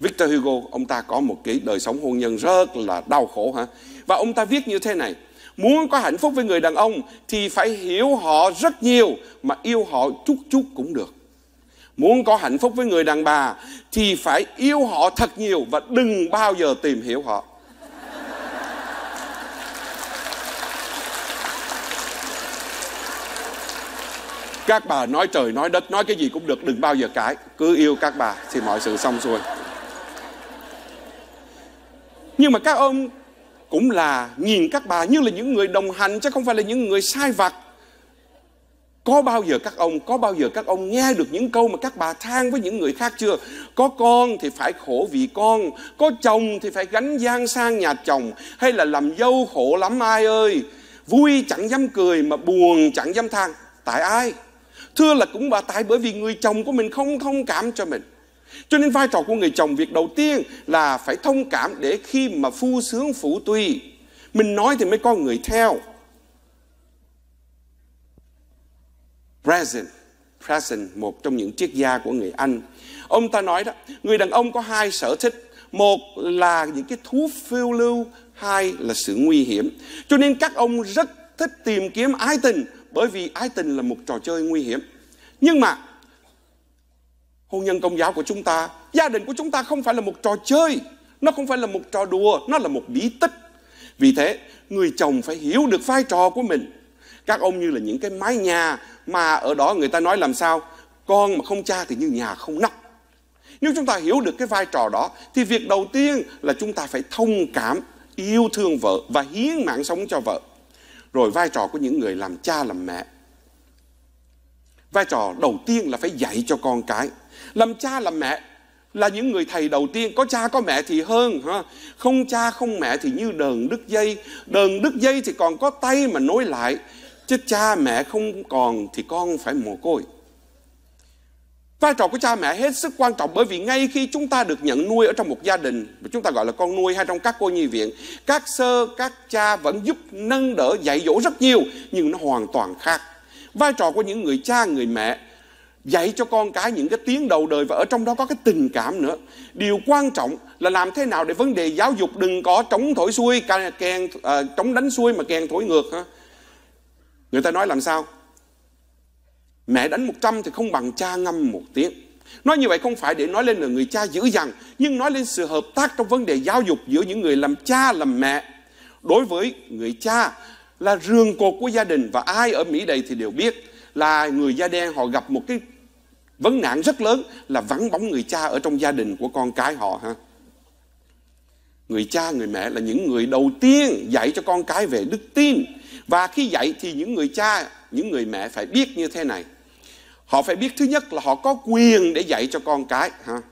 Victor Hugo, ông ta có một cái đời sống hôn nhân rất là đau khổ hả và ông ta viết như thế này, Muốn có hạnh phúc với người đàn ông thì phải hiểu họ rất nhiều mà yêu họ chút chút cũng được. Muốn có hạnh phúc với người đàn bà thì phải yêu họ thật nhiều và đừng bao giờ tìm hiểu họ. Các bà nói trời, nói đất, nói cái gì cũng được, đừng bao giờ cãi. Cứ yêu các bà thì mọi sự xong xuôi. Nhưng mà các ông cũng là nhìn các bà như là những người đồng hành, chứ không phải là những người sai vặt. Có bao giờ các ông, có bao giờ các ông nghe được những câu mà các bà than với những người khác chưa? Có con thì phải khổ vì con, có chồng thì phải gánh gian sang nhà chồng, hay là làm dâu khổ lắm ai ơi? Vui chẳng dám cười mà buồn chẳng dám than. Tại ai? Thưa là cũng bà tại bởi vì người chồng của mình không thông cảm cho mình cho nên vai trò của người chồng việc đầu tiên là phải thông cảm để khi mà phu sướng phụ tùy. Mình nói thì mới có người theo. Present, present, một trong những triết gia của người Anh. Ông ta nói đó, người đàn ông có hai sở thích. Một là những cái thú phiêu lưu, hai là sự nguy hiểm. Cho nên các ông rất thích tìm kiếm ái tình bởi vì ái tình là một trò chơi nguy hiểm. Nhưng mà, hôn nhân công giáo của chúng ta, gia đình của chúng ta không phải là một trò chơi. Nó không phải là một trò đùa, nó là một bí tích. Vì thế, người chồng phải hiểu được vai trò của mình. Các ông như là những cái mái nhà mà ở đó người ta nói làm sao, con mà không cha thì như nhà không nắp. Nếu chúng ta hiểu được cái vai trò đó, thì việc đầu tiên là chúng ta phải thông cảm, yêu thương vợ và hiến mạng sống cho vợ rồi vai trò của những người làm cha làm mẹ. Vai trò đầu tiên là phải dạy cho con cái. Làm cha làm mẹ là những người thầy đầu tiên. Có cha có mẹ thì hơn, ha? Không cha không mẹ thì như đờn đứt dây. Đờn đứt dây thì còn có tay mà nối lại. Chứ cha mẹ không còn thì con phải mồ côi. Vai trò của cha mẹ hết sức quan trọng bởi vì ngay khi chúng ta được nhận nuôi ở trong một gia đình, chúng ta gọi là con nuôi hay trong các cô nhi viện, các sơ, các cha vẫn giúp nâng đỡ, dạy dỗ rất nhiều, nhưng nó hoàn toàn khác. Vai trò của những người cha, người mẹ dạy cho con cái những cái tiếng đầu đời và ở trong đó có cái tình cảm nữa. Điều quan trọng là làm thế nào để vấn đề giáo dục đừng có trống thổi xuôi, kèn à, trống đánh xuôi mà kèn thổi ngược. Ha? Người ta nói làm sao? Mẹ đánh 100 thì không bằng cha ngâm một tiếng. Nói như vậy không phải để nói lên là người cha dữ dằn, nhưng nói lên sự hợp tác trong vấn đề giáo dục giữa những người làm cha làm mẹ. Đối với người cha là rường cột của gia đình và ai ở Mỹ đây thì đều biết là người da đen họ gặp một cái vấn nạn rất lớn là vắng bóng người cha ở trong gia đình của con cái họ ha. Người cha, người mẹ là những người đầu tiên dạy cho con cái về đức tin. Và khi dạy thì những người cha, những người mẹ phải biết như thế này. Họ phải biết thứ nhất là họ có quyền để dạy cho con cái. Ha?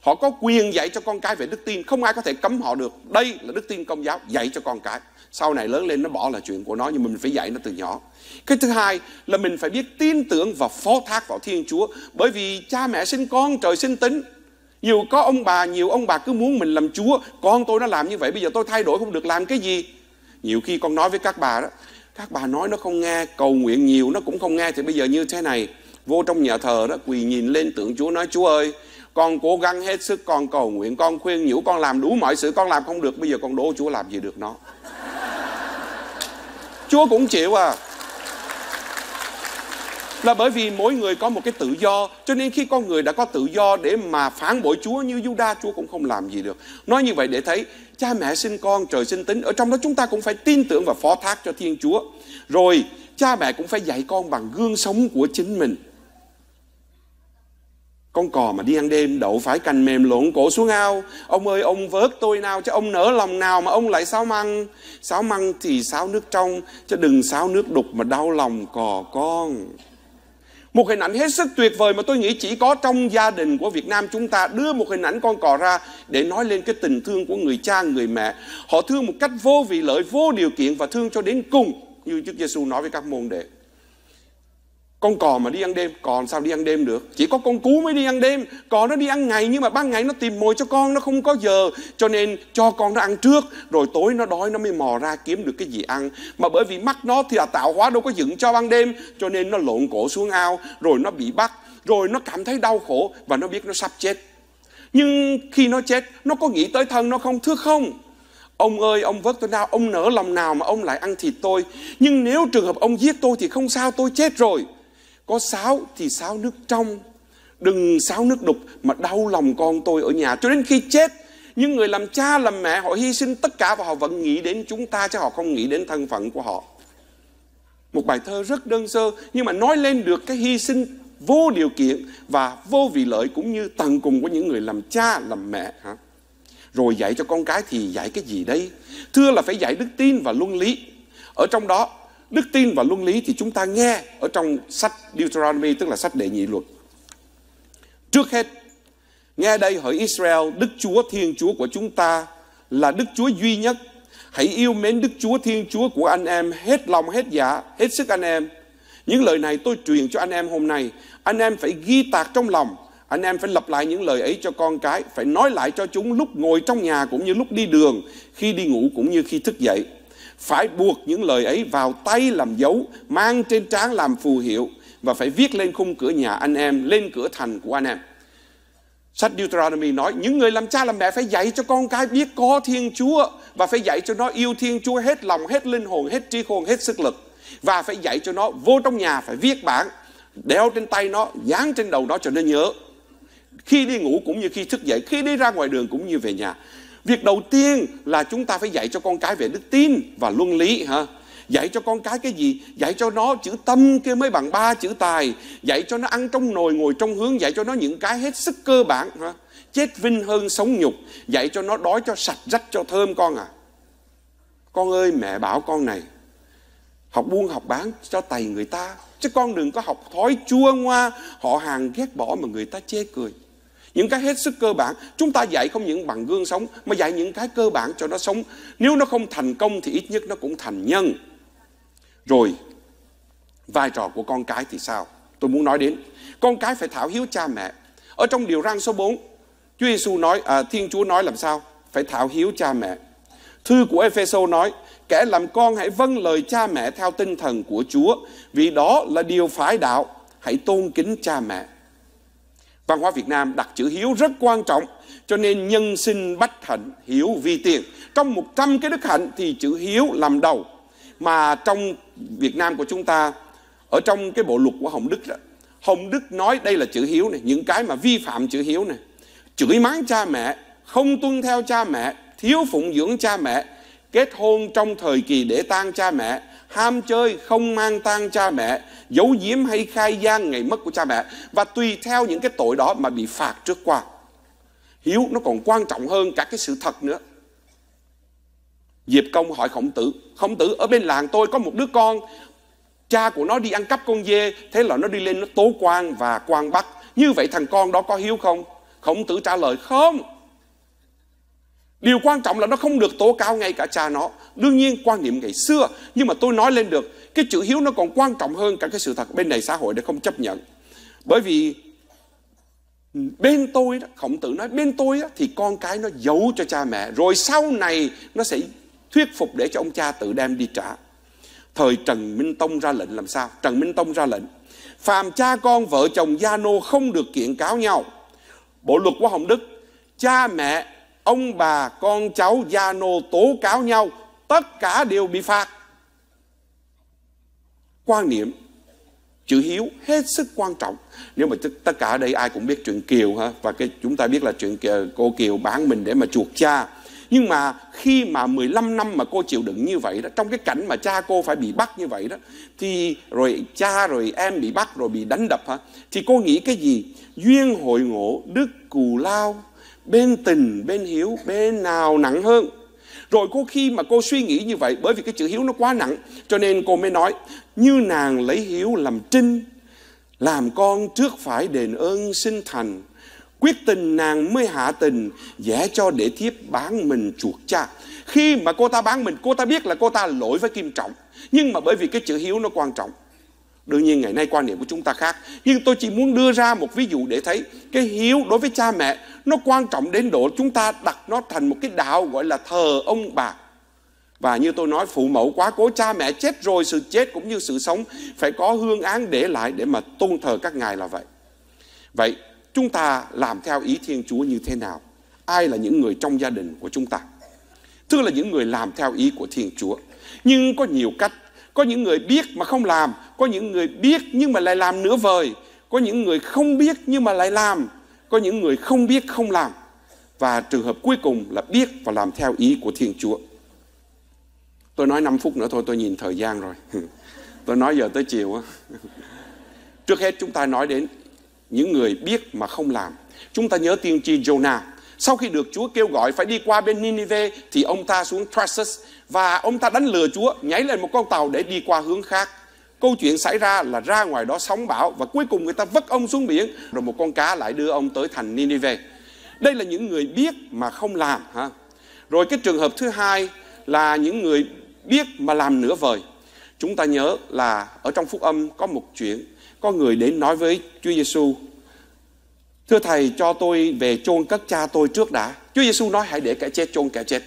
Họ có quyền dạy cho con cái về đức tin. Không ai có thể cấm họ được. Đây là đức tin công giáo, dạy cho con cái. Sau này lớn lên nó bỏ là chuyện của nó, nhưng mình phải dạy nó từ nhỏ. Cái thứ hai là mình phải biết tin tưởng và phó thác vào Thiên Chúa. Bởi vì cha mẹ sinh con, trời sinh tính. Nhiều có ông bà, nhiều ông bà cứ muốn mình làm Chúa. Con tôi nó làm như vậy, bây giờ tôi thay đổi không được làm cái gì. Nhiều khi con nói với các bà đó, các bà nói nó không nghe, cầu nguyện nhiều nó cũng không nghe. Thì bây giờ như thế này, vô trong nhà thờ đó, quỳ nhìn lên tượng Chúa nói Chúa ơi, con cố gắng hết sức, con cầu nguyện, con khuyên nhủ, con làm đủ mọi sự, con làm không được, bây giờ con đố Chúa làm gì được nó. [laughs] Chúa cũng chịu à là bởi vì mỗi người có một cái tự do cho nên khi con người đã có tự do để mà phản bội Chúa như Juda Chúa cũng không làm gì được nói như vậy để thấy cha mẹ sinh con, trời sinh tính, ở trong đó chúng ta cũng phải tin tưởng và phó thác cho Thiên Chúa. Rồi, cha mẹ cũng phải dạy con bằng gương sống của chính mình. Con cò mà đi ăn đêm, đậu phải cành mềm lộn cổ xuống ao. Ông ơi, ông vớt tôi nào chứ ông nỡ lòng nào mà ông lại sáo măng. Sáo măng thì sáo nước trong, Chứ đừng sáo nước đục mà đau lòng cò con một hình ảnh hết sức tuyệt vời mà tôi nghĩ chỉ có trong gia đình của Việt Nam chúng ta đưa một hình ảnh con cò ra để nói lên cái tình thương của người cha, người mẹ. Họ thương một cách vô vị lợi, vô điều kiện và thương cho đến cùng như Chúa Giêsu nói với các môn đệ. Con cò mà đi ăn đêm, còn sao đi ăn đêm được? Chỉ có con cú mới đi ăn đêm, cò nó đi ăn ngày nhưng mà ban ngày nó tìm mồi cho con, nó không có giờ. Cho nên cho con nó ăn trước, rồi tối nó đói nó mới mò ra kiếm được cái gì ăn. Mà bởi vì mắt nó thì là tạo hóa đâu có dựng cho ban đêm, cho nên nó lộn cổ xuống ao, rồi nó bị bắt, rồi nó cảm thấy đau khổ và nó biết nó sắp chết. Nhưng khi nó chết, nó có nghĩ tới thân nó không? Thưa không, Ông ơi, ông vớt tôi nào, ông nỡ lòng nào mà ông lại ăn thịt tôi. Nhưng nếu trường hợp ông giết tôi thì không sao, tôi chết rồi. Có sáo thì sáo nước trong Đừng sáo nước đục mà đau lòng con tôi ở nhà Cho đến khi chết, những người làm cha, làm mẹ, họ hy sinh tất cả và họ vẫn nghĩ đến chúng ta chứ họ không nghĩ đến thân phận của họ. Một bài thơ rất đơn sơ, nhưng mà nói lên được cái hy sinh vô điều kiện và vô vị lợi cũng như tận cùng của những người làm cha, làm mẹ, hả? Rồi dạy cho con cái thì dạy cái gì đây? Thưa là phải dạy đức tin và luân lý. Ở trong đó đức tin và luân lý thì chúng ta nghe ở trong sách Deuteronomy tức là sách đệ nhị luật. Trước hết, nghe đây hỡi Israel, Đức Chúa Thiên Chúa của chúng ta là Đức Chúa duy nhất. Hãy yêu mến Đức Chúa Thiên Chúa của anh em hết lòng hết dạ, hết sức anh em. Những lời này tôi truyền cho anh em hôm nay. Anh em phải ghi tạc trong lòng. Anh em phải lặp lại những lời ấy cho con cái. Phải nói lại cho chúng lúc ngồi trong nhà cũng như lúc đi đường, khi đi ngủ cũng như khi thức dậy phải buộc những lời ấy vào tay làm dấu, mang trên trán làm phù hiệu và phải viết lên khung cửa nhà anh em, lên cửa thành của anh em. Sách Deuteronomy nói những người làm cha làm mẹ phải dạy cho con cái biết có Thiên Chúa và phải dạy cho nó yêu Thiên Chúa hết lòng, hết linh hồn, hết trí khôn, hết sức lực và phải dạy cho nó vô trong nhà phải viết bảng đeo trên tay nó, dán trên đầu nó cho nó nhớ. Khi đi ngủ cũng như khi thức dậy, khi đi ra ngoài đường cũng như về nhà. Việc đầu tiên là chúng ta phải dạy cho con cái về đức tin và luân lý ha. Dạy cho con cái cái gì? Dạy cho nó chữ tâm kia mới bằng ba chữ tài. Dạy cho nó ăn trong nồi, ngồi trong hướng. Dạy cho nó những cái hết sức cơ bản. Ha? Chết vinh hơn sống nhục. Dạy cho nó đói cho sạch rách cho thơm, con à. Con ơi, mẹ bảo con này. Học buôn học bán cho tày người ta. Chứ con đừng có học thói chua ngoa. Họ hàng ghét bỏ mà người ta chê cười. Những cái hết sức cơ bản Chúng ta dạy không những bằng gương sống Mà dạy những cái cơ bản cho nó sống Nếu nó không thành công thì ít nhất nó cũng thành nhân Rồi Vai trò của con cái thì sao tôi muốn nói đến. Con cái phải thảo hiếu cha mẹ. Ở trong điều răn số 4, Chúa Giêsu nói, à, Thiên Chúa nói làm sao? Phải thảo hiếu cha mẹ. Thư của Epheso nói, kẻ làm con hãy vâng lời cha mẹ theo tinh thần của Chúa, vì đó là điều phải đạo. Hãy tôn kính cha mẹ. Văn hóa Việt Nam đặt chữ hiếu rất quan trọng, cho nên nhân sinh bách hạnh, hiếu vi tiền. Trong 100 cái đức hạnh thì chữ hiếu làm đầu. Mà trong Việt Nam của chúng ta, ở trong cái bộ luật của Hồng Đức đó, Hồng Đức nói đây là chữ hiếu này, những cái mà vi phạm chữ hiếu này. Chửi mắng cha mẹ, không tuân theo cha mẹ, thiếu phụng dưỡng cha mẹ, kết hôn trong thời kỳ để tang cha mẹ, ham chơi, không mang tang cha mẹ, giấu giếm hay khai gian ngày mất của cha mẹ và tùy theo những cái tội đó mà bị phạt trước qua. Hiếu nó còn quan trọng hơn cả cái sự thật nữa. Diệp Công hỏi Khổng Tử, Khổng Tử ở bên làng tôi có một đứa con, cha của nó đi ăn cắp con dê, thế là nó đi lên nó tố quan và quan bắt. Như vậy thằng con đó có hiếu không? Khổng Tử trả lời không. Điều quan trọng là nó không được tố cáo ngay cả cha nó. Đương nhiên quan niệm ngày xưa, nhưng mà tôi nói lên được, cái chữ hiếu nó còn quan trọng hơn cả cái sự thật bên này xã hội để không chấp nhận. Bởi vì bên tôi đó, khổng tử nói bên tôi đó, thì con cái nó giấu cho cha mẹ, rồi sau này nó sẽ thuyết phục để cho ông cha tự đem đi trả. Thời Trần Minh Tông ra lệnh làm sao? Trần Minh Tông ra lệnh, phàm cha con vợ chồng gia nô không được kiện cáo nhau. Bộ luật của Hồng Đức, cha mẹ ông bà con cháu gia nô tố cáo nhau tất cả đều bị phạt. Quan niệm chữ hiếu hết sức quan trọng. Nếu mà tất cả ở đây ai cũng biết chuyện kiều ha và cái chúng ta biết là chuyện kiều, cô kiều bán mình để mà chuộc cha. Nhưng mà khi mà 15 năm mà cô chịu đựng như vậy đó trong cái cảnh mà cha cô phải bị bắt như vậy đó thì rồi cha rồi em bị bắt rồi bị đánh đập ha thì cô nghĩ cái gì? Duyên hội ngộ đức cù lao bên tình bên hiếu bên nào nặng hơn? Rồi cô khi mà cô suy nghĩ như vậy, bởi vì cái chữ hiếu nó quá nặng, cho nên cô mới nói, như nàng lấy hiếu làm trinh, làm con trước phải đền ơn sinh thành. Quyết tình nàng mới hạ tình vẽ cho để thiếp bán mình chuộc cha. Khi mà cô ta bán mình, cô ta biết là cô ta lỗi với kim trọng. Nhưng mà bởi vì cái chữ hiếu nó quan trọng. Đương nhiên ngày nay quan niệm của chúng ta khác. Nhưng tôi chỉ muốn đưa ra một ví dụ để thấy Cái hiếu đối với cha mẹ, Nó quan trọng đến độ chúng ta đặt nó thành một cái đạo Gọi là thờ ông bà. Và như tôi nói, phụ mẫu quá cố, cha mẹ chết rồi, Sự chết cũng như sự sống, Phải có hương án để lại để mà tôn thờ các ngài là vậy. Vậy chúng ta làm theo ý Thiên Chúa như thế nào? Ai là những người trong gia đình của chúng ta? Thưa là những người làm theo ý của Thiên Chúa. Nhưng có nhiều cách có những người biết mà không làm, có những người biết nhưng mà lại làm nửa vời, có những người không biết nhưng mà lại làm, có những người không biết không làm. Và trường hợp cuối cùng là biết và làm theo ý của Thiên Chúa. Tôi nói 5 phút nữa thôi, tôi nhìn thời gian rồi. [laughs] Tôi nói giờ tới chiều á. [laughs] Trước hết chúng ta nói đến những người biết mà không làm. Chúng ta nhớ tiên tri Jonah. Sau khi được Chúa kêu gọi phải đi qua bên Nineveh, thì ông ta xuống Tarsus và ông ta đánh lừa Chúa, nhảy lên một con tàu để đi qua hướng khác. Câu chuyện xảy ra là ra ngoài đó sóng bão và cuối cùng người ta vất ông xuống biển, rồi một con cá lại đưa ông tới thành Nineveh. Đây là những người biết mà không làm, ha. Rồi cái trường hợp thứ hai là những người biết mà làm nửa vời. Chúng ta nhớ là ở trong phúc âm có một chuyện, có người đến nói với Chúa Giêsu Thưa Thầy, cho tôi về chôn cất cha tôi trước đã Chúa Giêsu nói, hãy để kẻ chết chôn kẻ chết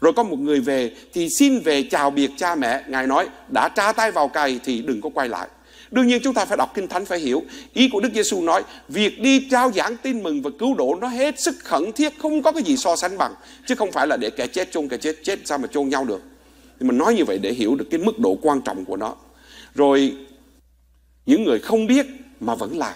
rồi có một người về thì xin về chào biệt cha mẹ. Ngài nói, đã tra tay vào cày thì đừng có quay lại. Đương nhiên chúng ta phải đọc Kinh Thánh phải hiểu. Ý của Đức Giêsu nói, Việc đi trao giảng tin mừng và cứu độ Nó hết sức khẩn thiết, Không có cái gì so sánh bằng, Chứ không phải là để kẻ chết chôn, kẻ chết Chết sao mà chôn nhau được. Thì mình nói như vậy để hiểu được cái mức độ quan trọng của nó. Rồi, những người không biết mà vẫn làm.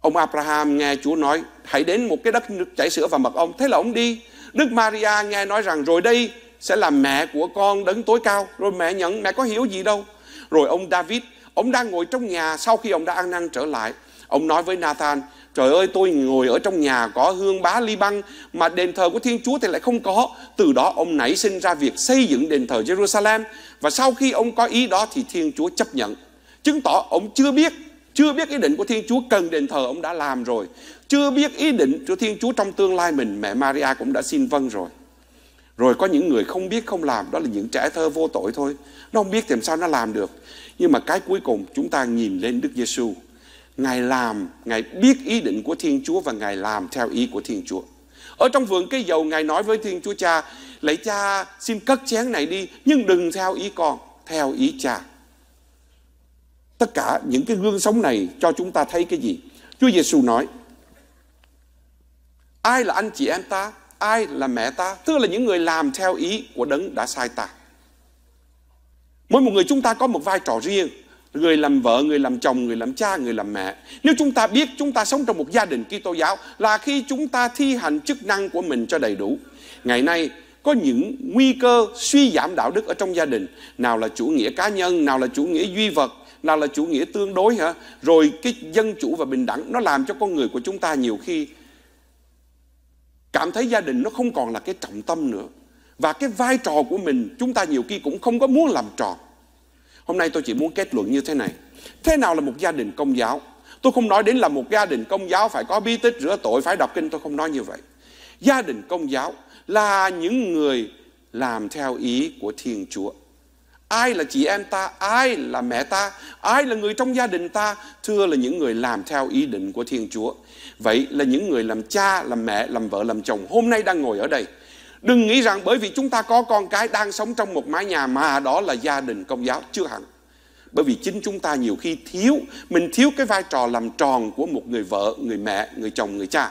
Ông Abraham nghe Chúa nói, hãy đến một cái đất nước chảy sữa và mật ong. Thế là ông đi. Đức Maria nghe nói rằng rồi đây sẽ là mẹ của con đấng tối cao. Rồi mẹ nhận mẹ có hiểu gì đâu. Rồi ông David, ông đang ngồi trong nhà sau khi ông đã ăn năn trở lại. Ông nói với Nathan, trời ơi tôi ngồi ở trong nhà có hương bá ly băng mà đền thờ của Thiên Chúa thì lại không có. Từ đó ông nảy sinh ra việc xây dựng đền thờ Jerusalem. Và sau khi ông có ý đó thì Thiên Chúa chấp nhận. Chứng tỏ ông chưa biết chưa biết ý định của Thiên Chúa cần đền thờ ông đã làm rồi. Chưa biết ý định của Thiên Chúa trong tương lai mình mẹ Maria cũng đã xin vâng rồi. Rồi có những người không biết không làm đó là những trẻ thơ vô tội thôi. Nó không biết làm sao nó làm được. Nhưng mà cái cuối cùng chúng ta nhìn lên Đức Giêsu, Ngài làm, Ngài biết ý định của Thiên Chúa và Ngài làm theo ý của Thiên Chúa. Ở trong vườn cây dầu Ngài nói với Thiên Chúa Cha, lạy cha xin cất chén này đi, nhưng đừng theo ý con, theo ý cha. Tất cả những cái gương sống này cho chúng ta thấy cái gì? Chúa Giêsu nói, ai là anh chị em ta? Ai là mẹ ta? Tức là những người làm theo ý của đấng đã sai ta. Mỗi một người chúng ta có một vai trò riêng người làm vợ, người làm chồng, người làm cha, người làm mẹ. Nếu chúng ta biết chúng ta sống trong một gia đình Kitô giáo là khi chúng ta thi hành chức năng của mình cho đầy đủ. Ngày nay có những nguy cơ suy giảm đạo đức ở trong gia đình, nào là chủ nghĩa cá nhân, nào là chủ nghĩa duy vật, nào là chủ nghĩa tương đối hả? Rồi cái dân chủ và bình đẳng nó làm cho con người của chúng ta nhiều khi cảm thấy gia đình nó không còn là cái trọng tâm nữa. Và cái vai trò của mình chúng ta nhiều khi cũng không có muốn làm tròn. Hôm nay tôi chỉ muốn kết luận như thế này. Thế nào là một gia đình công giáo? Tôi không nói đến là một gia đình công giáo phải có bí tích rửa tội, phải đọc kinh, tôi không nói như vậy. Gia đình công giáo là những người làm theo ý của Thiên Chúa. Ai là chị em ta, ai là mẹ ta, ai là người trong gia đình ta, thưa là những người làm theo ý định của Thiên Chúa. Vậy là những người làm cha, làm mẹ, làm vợ, làm chồng hôm nay đang ngồi ở đây Đừng nghĩ rằng bởi vì chúng ta có con cái đang sống trong một mái nhà mà đó là gia đình công giáo. Chưa hẳn. Bởi vì chính chúng ta nhiều khi thiếu, mình thiếu cái vai trò làm tròn của một người vợ, người mẹ, người chồng, người cha.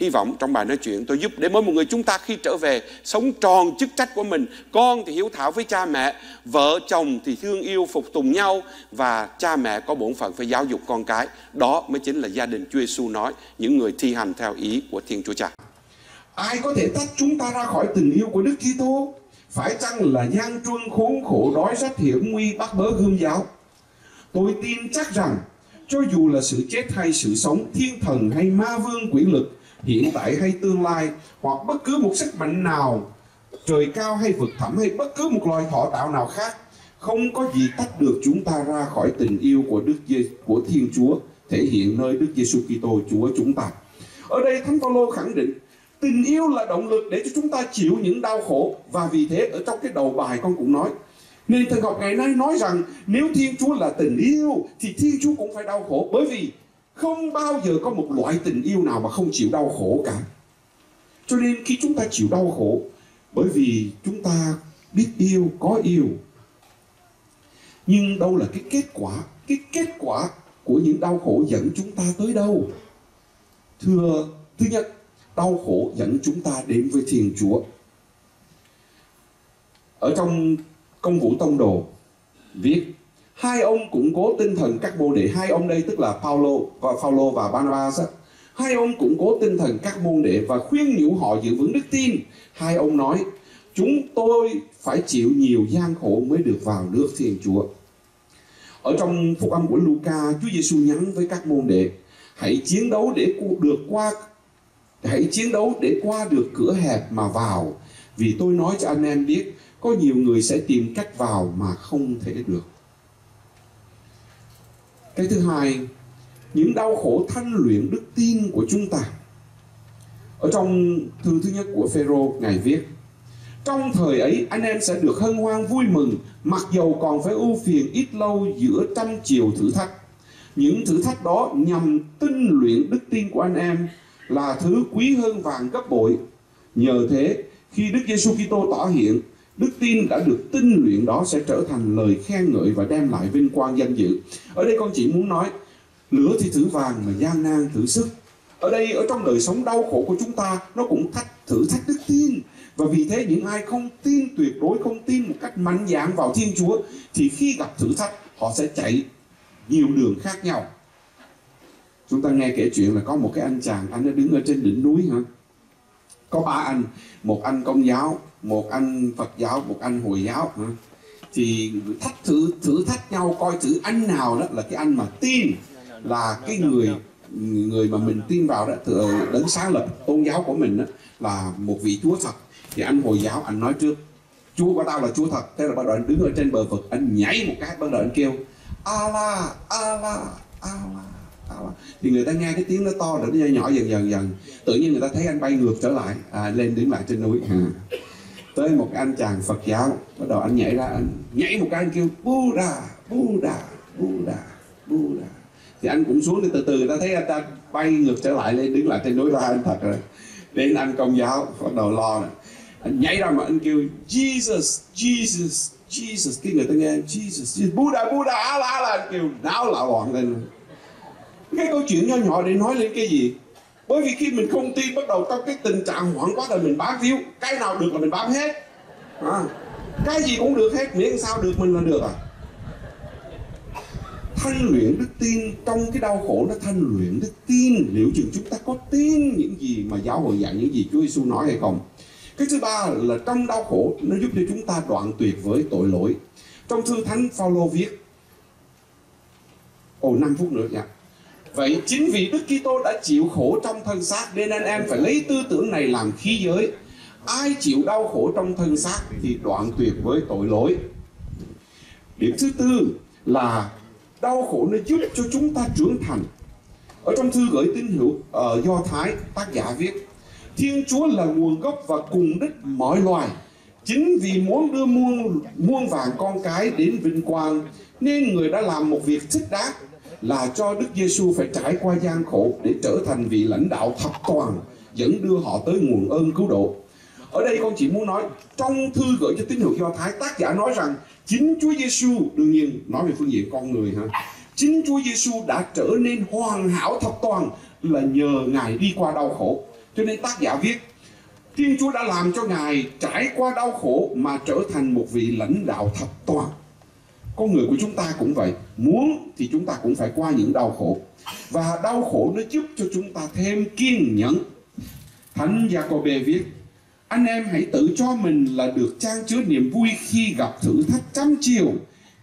Hy vọng trong bài nói chuyện tôi giúp để mỗi một người chúng ta khi trở về sống tròn chức trách của mình. Con thì hiếu thảo với cha mẹ, vợ chồng thì thương yêu phục tùng nhau và cha mẹ có bổn phận phải giáo dục con cái. Đó mới chính là gia đình Chúa Giêsu nói, những người thi hành theo ý của Thiên Chúa Cha. Ai có thể tách chúng ta ra khỏi tình yêu của Đức Kitô? Phải chăng là gian truân khốn khổ đói rách hiểm nguy bắt bớ gươm giáo? Tôi tin chắc rằng cho dù là sự chết hay sự sống, thiên thần hay ma vương quỷ lực, hiện tại hay tương lai, hoặc bất cứ một sức mạnh nào, trời cao hay vực thẳm hay bất cứ một loài thọ tạo nào khác, không có gì tách được chúng ta ra khỏi tình yêu của Đức Giê của Thiên Chúa thể hiện nơi Đức Giêsu Kitô Chúa chúng ta. Ở đây Thánh Phaolô khẳng định Tình yêu là động lực để cho chúng ta chịu những đau khổ Và vì thế ở trong cái đầu bài con cũng nói Nên thần học ngày nay nói rằng Nếu Thiên Chúa là tình yêu Thì Thiên Chúa cũng phải đau khổ Bởi vì không bao giờ có một loại tình yêu nào mà không chịu đau khổ cả. Cho nên khi chúng ta chịu đau khổ Bởi vì chúng ta biết yêu, có yêu. Nhưng đâu là cái kết quả? Cái kết quả của những đau khổ dẫn chúng ta tới đâu? Thưa, thứ nhất đau khổ dẫn chúng ta đến với Thiên Chúa. Ở trong công vụ tông đồ viết hai ông củng cố tinh thần các môn đệ hai ông đây tức là Paulo và Paulo và Barnabas hai ông củng cố tinh thần các môn đệ và khuyên nhủ họ giữ vững đức tin hai ông nói chúng tôi phải chịu nhiều gian khổ mới được vào nước Thiên Chúa ở trong phúc âm của Luca Chúa Giêsu nhắn với các môn đệ hãy chiến đấu để được qua Hãy chiến đấu để qua được cửa hẹp mà vào. Vì tôi nói cho anh em biết, có nhiều người sẽ tìm cách vào mà không thể được. Cái thứ hai, những đau khổ thanh luyện đức tin của chúng ta. Ở trong thư thứ nhất của Phêrô ngài viết: Trong thời ấy anh em sẽ được hân hoan vui mừng, mặc dầu còn phải ưu phiền ít lâu giữa trăm chiều thử thách. Những thử thách đó nhằm tinh luyện đức tin của anh em là thứ quý hơn vàng gấp bội. Nhờ thế, khi Đức Giêsu Kitô tỏ hiện, đức tin đã được tinh luyện đó sẽ trở thành lời khen ngợi và đem lại vinh quang danh dự. Ở đây con chỉ muốn nói, lửa thì thử vàng mà gian nan thử sức. Ở đây ở trong đời sống đau khổ của chúng ta nó cũng thách thử thách đức tin. Và vì thế những ai không tin tuyệt đối, không tin một cách mạnh dạn vào Thiên Chúa thì khi gặp thử thách họ sẽ chạy nhiều đường khác nhau chúng ta nghe kể chuyện là có một cái anh chàng anh đã đứng ở trên đỉnh núi hả có ba anh. Một anh công giáo một anh phật giáo một anh hồi giáo. Thì thách thử thử thách nhau coi thử anh nào đó là cái anh mà tin là cái người người mà mình tin vào đó từ đấng sáng lập tôn giáo của mình đó, là một vị chúa thật. Thì anh hồi giáo anh nói trước chúa của tao là chúa thật. Thế là bắt đầu anh đứng ở trên bờ vực anh nhảy một cái bắt đầu anh kêu Allah Allah Allah Ờ, thì người ta nghe cái tiếng nó to rồi nó nhỏ dần dần dần. Tự nhiên người ta thấy anh bay ngược trở lại à, lên đứng lại trên núi. À. tới một anh chàng Phật giáo bắt đầu anh nhảy ra anh nhảy một cái anh kêu Buddha Buddha Buddha Buddha thì anh cũng xuống thì từ từ ta thấy anh ta bay ngược trở lại lên đứng lại trên núi ra anh thật rồi. Đến anh công giáo bắt đầu lo này anh nhảy ra mà anh kêu Jesus Jesus Jesus. Cái người ta nghe Jesus, Jesus. Buddha Buddha á la anh kêu náo lạ loạn lên cái câu chuyện nho nhỏ để nói lên cái gì? Bởi vì khi mình không tin bắt đầu trong cái tình trạng hoảng quá là mình bám víu. Cái nào được là mình bám hết. À, cái gì cũng được hết miễn sao được mình là được à? Thanh luyện đức tin trong cái đau khổ nó thanh luyện đức tin. Liệu chừng chúng ta có tin những gì mà giáo hội dạy những gì Chúa Giêsu nói hay không? Cái thứ ba là trong đau khổ nó giúp cho chúng ta đoạn tuyệt với tội lỗi. Trong thư thánh Phaolô viết ồ 5 phút nữa nha vậy chính vì Đức Kitô đã chịu khổ trong thân xác nên anh em phải lấy tư tưởng này làm khí giới. Ai chịu đau khổ trong thân xác thì đoạn tuyệt với tội lỗi. Điểm thứ tư là đau khổ nó giúp cho chúng ta trưởng thành. Ở trong thư gửi tín hữu uh, do thái tác giả viết thiên chúa là nguồn gốc và cùng đích mọi loài. Chính vì muốn đưa muôn muôn vàng con cái đến vinh quang nên người đã làm một việc thích đáng là cho Đức Giêsu phải trải qua gian khổ để trở thành vị lãnh đạo thập toàn dẫn đưa họ tới nguồn ơn cứu độ. Ở đây con chỉ muốn nói, trong thư gửi cho tín hữu Do Thái, tác giả nói rằng, chính Chúa Giêsu, đương nhiên, nói về phương diện con người ha. Chính Chúa Giêsu đã trở nên hoàn hảo thập toàn là nhờ Ngài đi qua đau khổ. Cho nên tác giả viết, Thiên Chúa đã làm cho Ngài trải qua đau khổ mà trở thành một vị lãnh đạo thập toàn con người của chúng ta cũng vậy. Muốn thì chúng ta cũng phải qua những đau khổ. Và đau khổ nó giúp cho chúng ta thêm kiên nhẫn. Thánh Jacobe viết, anh em hãy tự cho mình là được trang chứa niềm vui khi gặp thử thách trăm chiều.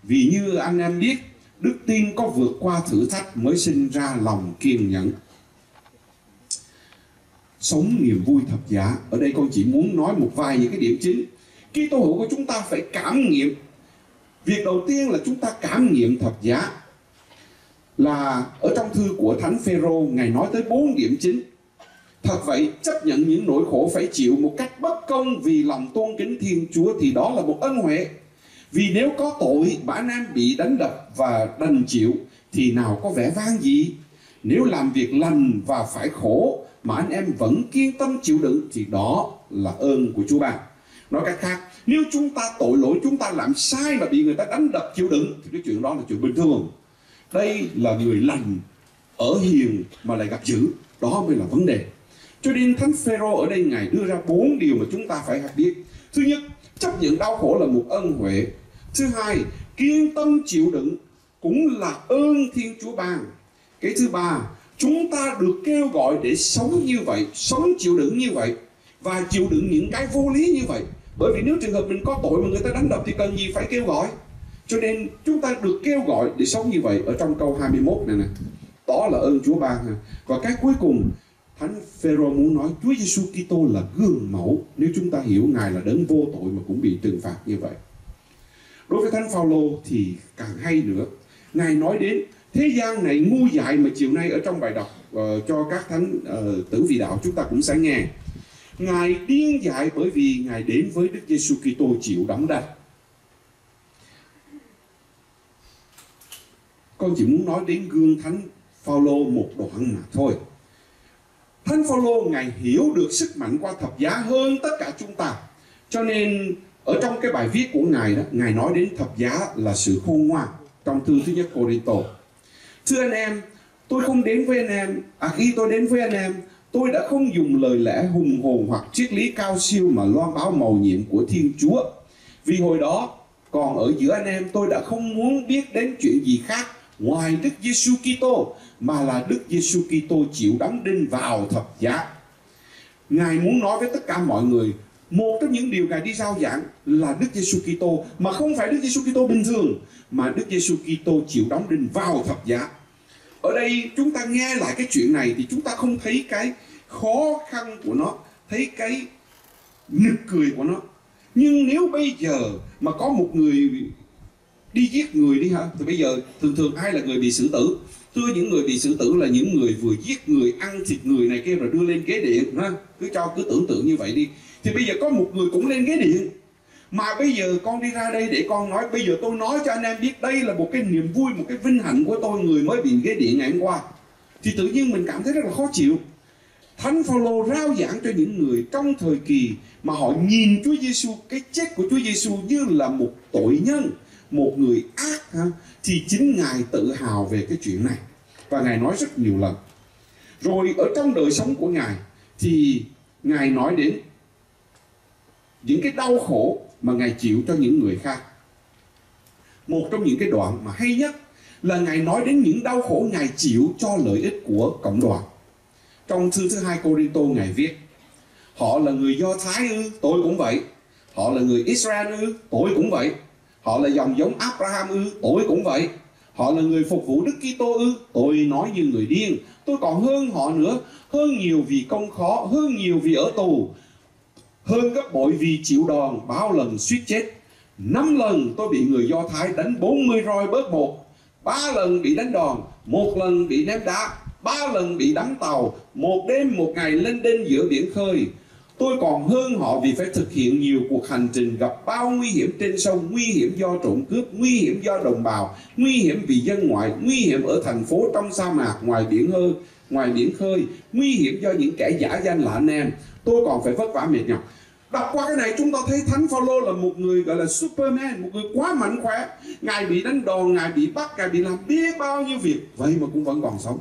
Vì như anh em biết, đức tin có vượt qua thử thách mới sinh ra lòng kiên nhẫn. Sống niềm vui thập giá. Ở đây con chỉ muốn nói một vài những cái điểm chính. Kitô hữu của chúng ta phải cảm nghiệm. Việc đầu tiên là chúng ta cảm nghiệm thập giá là ở trong thư của Thánh Phêrô ngài nói tới bốn điểm chính. Thật vậy, chấp nhận những nỗi khổ phải chịu một cách bất công vì lòng tôn kính Thiên Chúa thì đó là một ân huệ. Vì nếu có tội, bản nam bị đánh đập và đành chịu thì nào có vẻ vang gì? Nếu làm việc lành và phải khổ mà anh em vẫn kiên tâm chịu đựng thì đó là ơn của Chúa bạn. Nói cách khác, nếu chúng ta tội lỗi, chúng ta làm sai mà bị người ta đánh đập, chịu đựng, thì cái chuyện đó là chuyện bình thường. Đây là người lành ở hiền mà lại gặp dữ. Đó mới là vấn đề. Cho nên thánh phêrô ở đây, ngài đưa ra bốn điều mà chúng ta phải biết. Thứ nhất, chấp nhận đau khổ là một ân huệ. Thứ hai, kiên tâm chịu đựng cũng là ơn thiên chúa ban. Cái thứ ba, chúng ta được kêu gọi để sống như vậy, sống chịu đựng như vậy và chịu đựng những cái vô lý như vậy bởi vì nếu trường hợp mình có tội mà người ta đánh đập thì cần gì phải kêu gọi cho nên chúng ta được kêu gọi để sống như vậy ở trong câu 21 này nè đó là ơn Chúa ban ha và cái cuối cùng Thánh Phêrô muốn nói Chúa Giêsu Kitô là gương mẫu nếu chúng ta hiểu Ngài là đấng vô tội mà cũng bị trừng phạt như vậy. Đối với Thánh Phaolô thì càng hay nữa. Ngài nói đến thế gian này ngu dại mà chiều nay ở trong bài đọc uh, cho các thánh uh, tử vị đạo chúng ta cũng sẽ nghe. Ngài điên dại bởi vì Ngài đến với Đức Giêsu Kitô chịu đóng đạch. Con chỉ muốn nói đến gương Thánh Phaolô một đoạn mà thôi. Thánh Phaolô ngài hiểu được sức mạnh qua thập giá hơn tất cả chúng ta. Cho nên ở trong cái bài viết của ngài đó, ngài nói đến thập giá là sự khôn ngoan trong thư thứ nhất Kitô. Thưa anh em, tôi không đến với anh em, à khi tôi đến với anh em, tôi đã không dùng lời lẽ hùng hồn hoặc triết lý cao siêu mà loan báo màu nhiệm của Thiên Chúa. Vì hồi đó, còn ở giữa anh em tôi đã không muốn biết đến chuyện gì khác ngoài Đức Giêsu Kitô mà là Đức Giêsu Kitô chịu đóng đinh vào thập giá. Ngài muốn nói với tất cả mọi người một trong những điều Ngài đi giao giảng là Đức Giêsu Kitô mà không phải Đức Giêsu Kitô bình thường mà Đức Giêsu Kitô chịu đóng đinh vào thập giá ở đây chúng ta nghe lại cái chuyện này thì chúng ta không thấy cái khó khăn của nó, thấy cái nực cười của nó. Nhưng nếu bây giờ mà có một người đi giết người đi hả? Thì bây giờ thường thường ai là người bị xử tử? Thưa những người bị xử tử là những người vừa giết người, ăn thịt người này kia rồi đưa lên ghế điện, ha? Cứ cho, cứ tưởng tượng như vậy đi. Thì bây giờ có một người cũng lên ghế điện mà bây giờ con đi ra đây để con nói. Bây giờ tôi nói cho anh em biết đây là một cái niềm vui một cái vinh hạnh của tôi người mới bị ghế điện ngày hôm qua. Thì tự nhiên mình cảm thấy rất là khó chịu. Thánh Phaolô rao giảng cho những người trong thời kỳ mà họ nhìn Chúa Giêsu cái chết của Chúa Giêsu như là một tội nhân, một người ác ha, thì chính ngài tự hào về cái chuyện này. Và ngài nói rất nhiều lần. Rồi ở trong đời sống của ngài thì ngài nói đến những cái đau khổ mà ngài chịu cho những người khác. Một trong những cái đoạn mà hay nhất là ngài nói đến những đau khổ ngài chịu cho lợi ích của cộng đoàn. Trong thư thứ hai Corinto, ngài viết, họ là người Do Thái ư, tôi cũng vậy. Họ là người Israel ư, tôi cũng vậy. Họ là dòng giống Abraham ư, tôi cũng vậy. Họ là người phục vụ Đức Kitô ư, tôi nói như người điên. Tôi còn hơn họ nữa, hơn nhiều vì công khó, hơn nhiều vì ở tù hơn gấp bội vì chịu đòn, bao lần suýt chết. Năm lần tôi bị người Do Thái đánh 40 roi bớt một. Ba lần bị đánh đòn, một lần bị ném đá. Ba lần bị đắm tàu, một đêm, một ngày lên đên giữa biển khơi. Tôi còn hơn họ vì phải thực hiện nhiều cuộc hành trình gặp bao nguy hiểm trên sông, nguy hiểm do trộm cướp, nguy hiểm do đồng bào, nguy hiểm vì dân ngoại, nguy hiểm ở thành phố trong sa mạc ngoài biển hơn ngoài biển khơi, nguy hiểm do những kẻ giả danh là anh em. Tôi còn phải vất vả mệt nhọc. Đọc qua cái này chúng ta thấy thánh Phaolô là một người gọi là Superman, một người quá mạnh khỏe. Ngài bị đánh đòn, ngài bị bắt, ngài bị làm biết bao nhiêu việc, vậy mà cũng vẫn còn sống.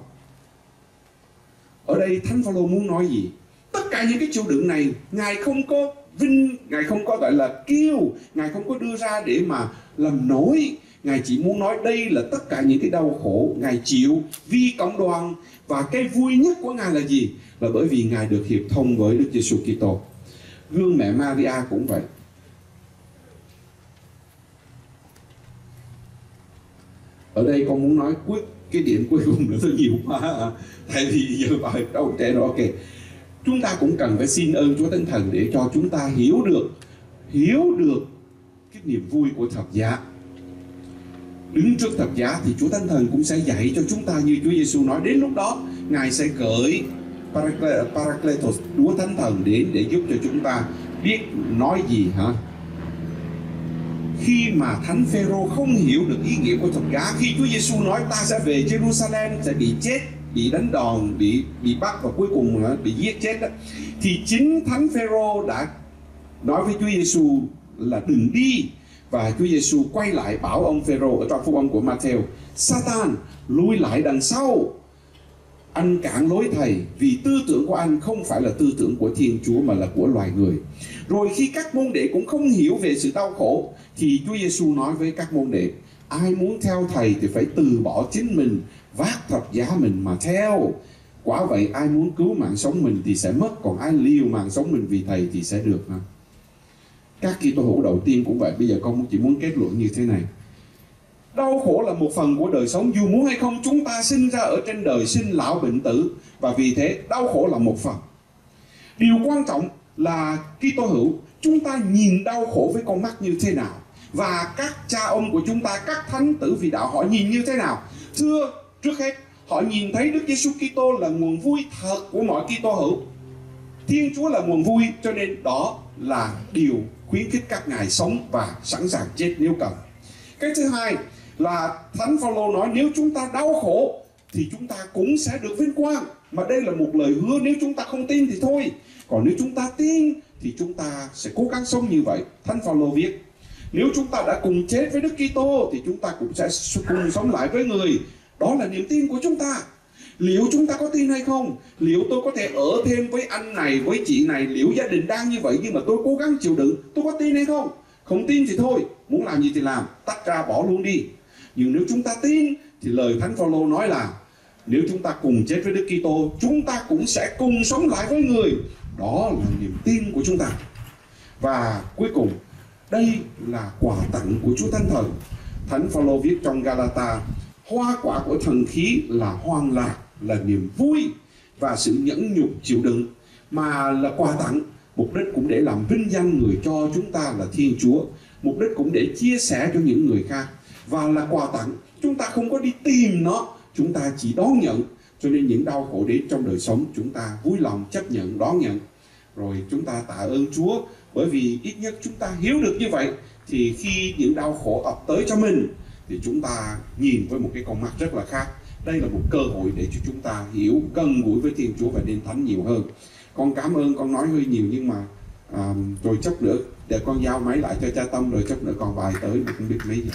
Ở đây thánh phaolô muốn nói gì? Tất cả những cái chịu đựng này, ngài không có vinh, ngài không có gọi là kêu, ngài không có đưa ra để mà làm nổi ngài chỉ muốn nói đây là tất cả những cái đau khổ, ngài chịu vì cộng đoàn. Và cái vui nhất của ngài là gì? Là bởi vì ngài được hiệp thông với đức giêsu kitô. Gương mẹ maria cũng vậy. Ở đây con muốn nói cuối, cái điểm cuối cùng nữa tôi nhiều quá à. tại vì giờ bài đâu trẻ đó ok chúng ta cũng cần phải xin ơn Chúa Thánh Thần để cho chúng ta hiểu được hiểu được cái niềm vui của thập giá đứng trước thập giá thì Chúa Thánh Thần cũng sẽ dạy cho chúng ta như Chúa Giêsu nói. Đến lúc đó Ngài sẽ gửi Paracletos Chúa Thánh Thần đến để giúp cho chúng ta biết nói gì hả? Khi mà thánh Phêrô không hiểu được ý nghĩa của thập giá khi Chúa Giêsu nói ta sẽ về Jerusalem sẽ bị chết bị đánh đòn bị bị bắt và cuối cùng bị giết chết đó, thì chính thánh Phêrô đã nói với Chúa Giêsu là đừng đi và Chúa Giêsu quay lại bảo ông Phêrô ở trong phúc âm của Matthew, Satan lui lại đằng sau. Anh cản lối thầy, vì tư tưởng của anh không phải là tư tưởng của Thiên Chúa mà là của loài người. Rồi khi các môn đệ cũng không hiểu về sự đau khổ, thì Chúa Giêsu nói với các môn đệ, ai muốn theo thầy thì phải từ bỏ chính mình, vác thập giá mình mà theo. Quả vậy ai muốn cứu mạng sống mình thì sẽ mất, còn ai liều mạng sống mình vì thầy thì sẽ được ha các kỳ tô hữu đầu tiên cũng vậy, bây giờ con chỉ muốn kết luận như thế này. Đau khổ là một phần của đời sống, dù muốn hay không, chúng ta sinh ra ở trên đời sinh lão bệnh tử, và vì thế đau khổ là một phần. Điều quan trọng là khi tô hữu, chúng ta nhìn đau khổ với con mắt như thế nào, và các cha ông của chúng ta, các thánh tử vị đạo, họ nhìn như thế nào? Thưa, trước hết, họ nhìn thấy Đức Giêsu Kitô là nguồn vui thật của mọi Kitô hữu. Thiên Chúa là nguồn vui, cho nên đó là điều khuyến khích các ngài sống và sẵn sàng chết nếu cần cái thứ hai là Thánh Phaolô nói, nếu chúng ta đau khổ, thì chúng ta cũng sẽ được vinh quang mà đây là một lời hứa, nếu chúng ta không tin thì thôi còn nếu chúng ta tin, thì chúng ta sẽ cố gắng sống như vậy Thánh Phaolô viết, nếu chúng ta đã cùng chết với Đức Kitô, thì chúng ta cũng sẽ cùng sống lại với người. Đó là niềm tin của chúng ta. Liệu chúng ta có tin hay không? Liệu tôi có thể ở thêm với anh này, với chị này? Liệu gia đình đang như vậy nhưng mà tôi cố gắng chịu đựng? Tôi có tin hay không? Không tin thì thôi, muốn làm gì thì làm, tách ra bỏ luôn đi. Nhưng nếu chúng ta tin thì lời Thánh Phaolô nói là nếu chúng ta cùng chết với Đức Kitô, chúng ta cũng sẽ cùng sống lại với người. Đó là niềm tin của chúng ta. Và cuối cùng đây là quà tặng của Chúa Thánh Thần. Thánh Phaolô viết trong Galata, hoa quả của thần khí là hoang lạc, là niềm vui và sự nhẫn nhục chịu đựng, mà là quà tặng. Mục đích cũng để làm vinh danh người cho chúng ta là Thiên Chúa. Mục đích cũng để chia sẻ cho những người khác. Và là quà tặng, chúng ta không có đi tìm nó, chúng ta chỉ đón nhận. Cho nên những đau khổ đến trong đời sống, chúng ta vui lòng chấp nhận, đón nhận. Rồi chúng ta tạ ơn Chúa, bởi vì ít nhất chúng ta hiểu được như vậy, thì khi những đau khổ ập tới cho mình, thì chúng ta nhìn với một cái con mắt rất là khác đây là một cơ hội để cho chúng ta hiểu gần gũi với Thiên Chúa và nên thánh nhiều hơn. Con cảm ơn con nói hơi nhiều nhưng mà à, rồi chốc nữa để con giao máy lại cho cha tâm rồi chốc nữa còn bài tới không biết mấy gì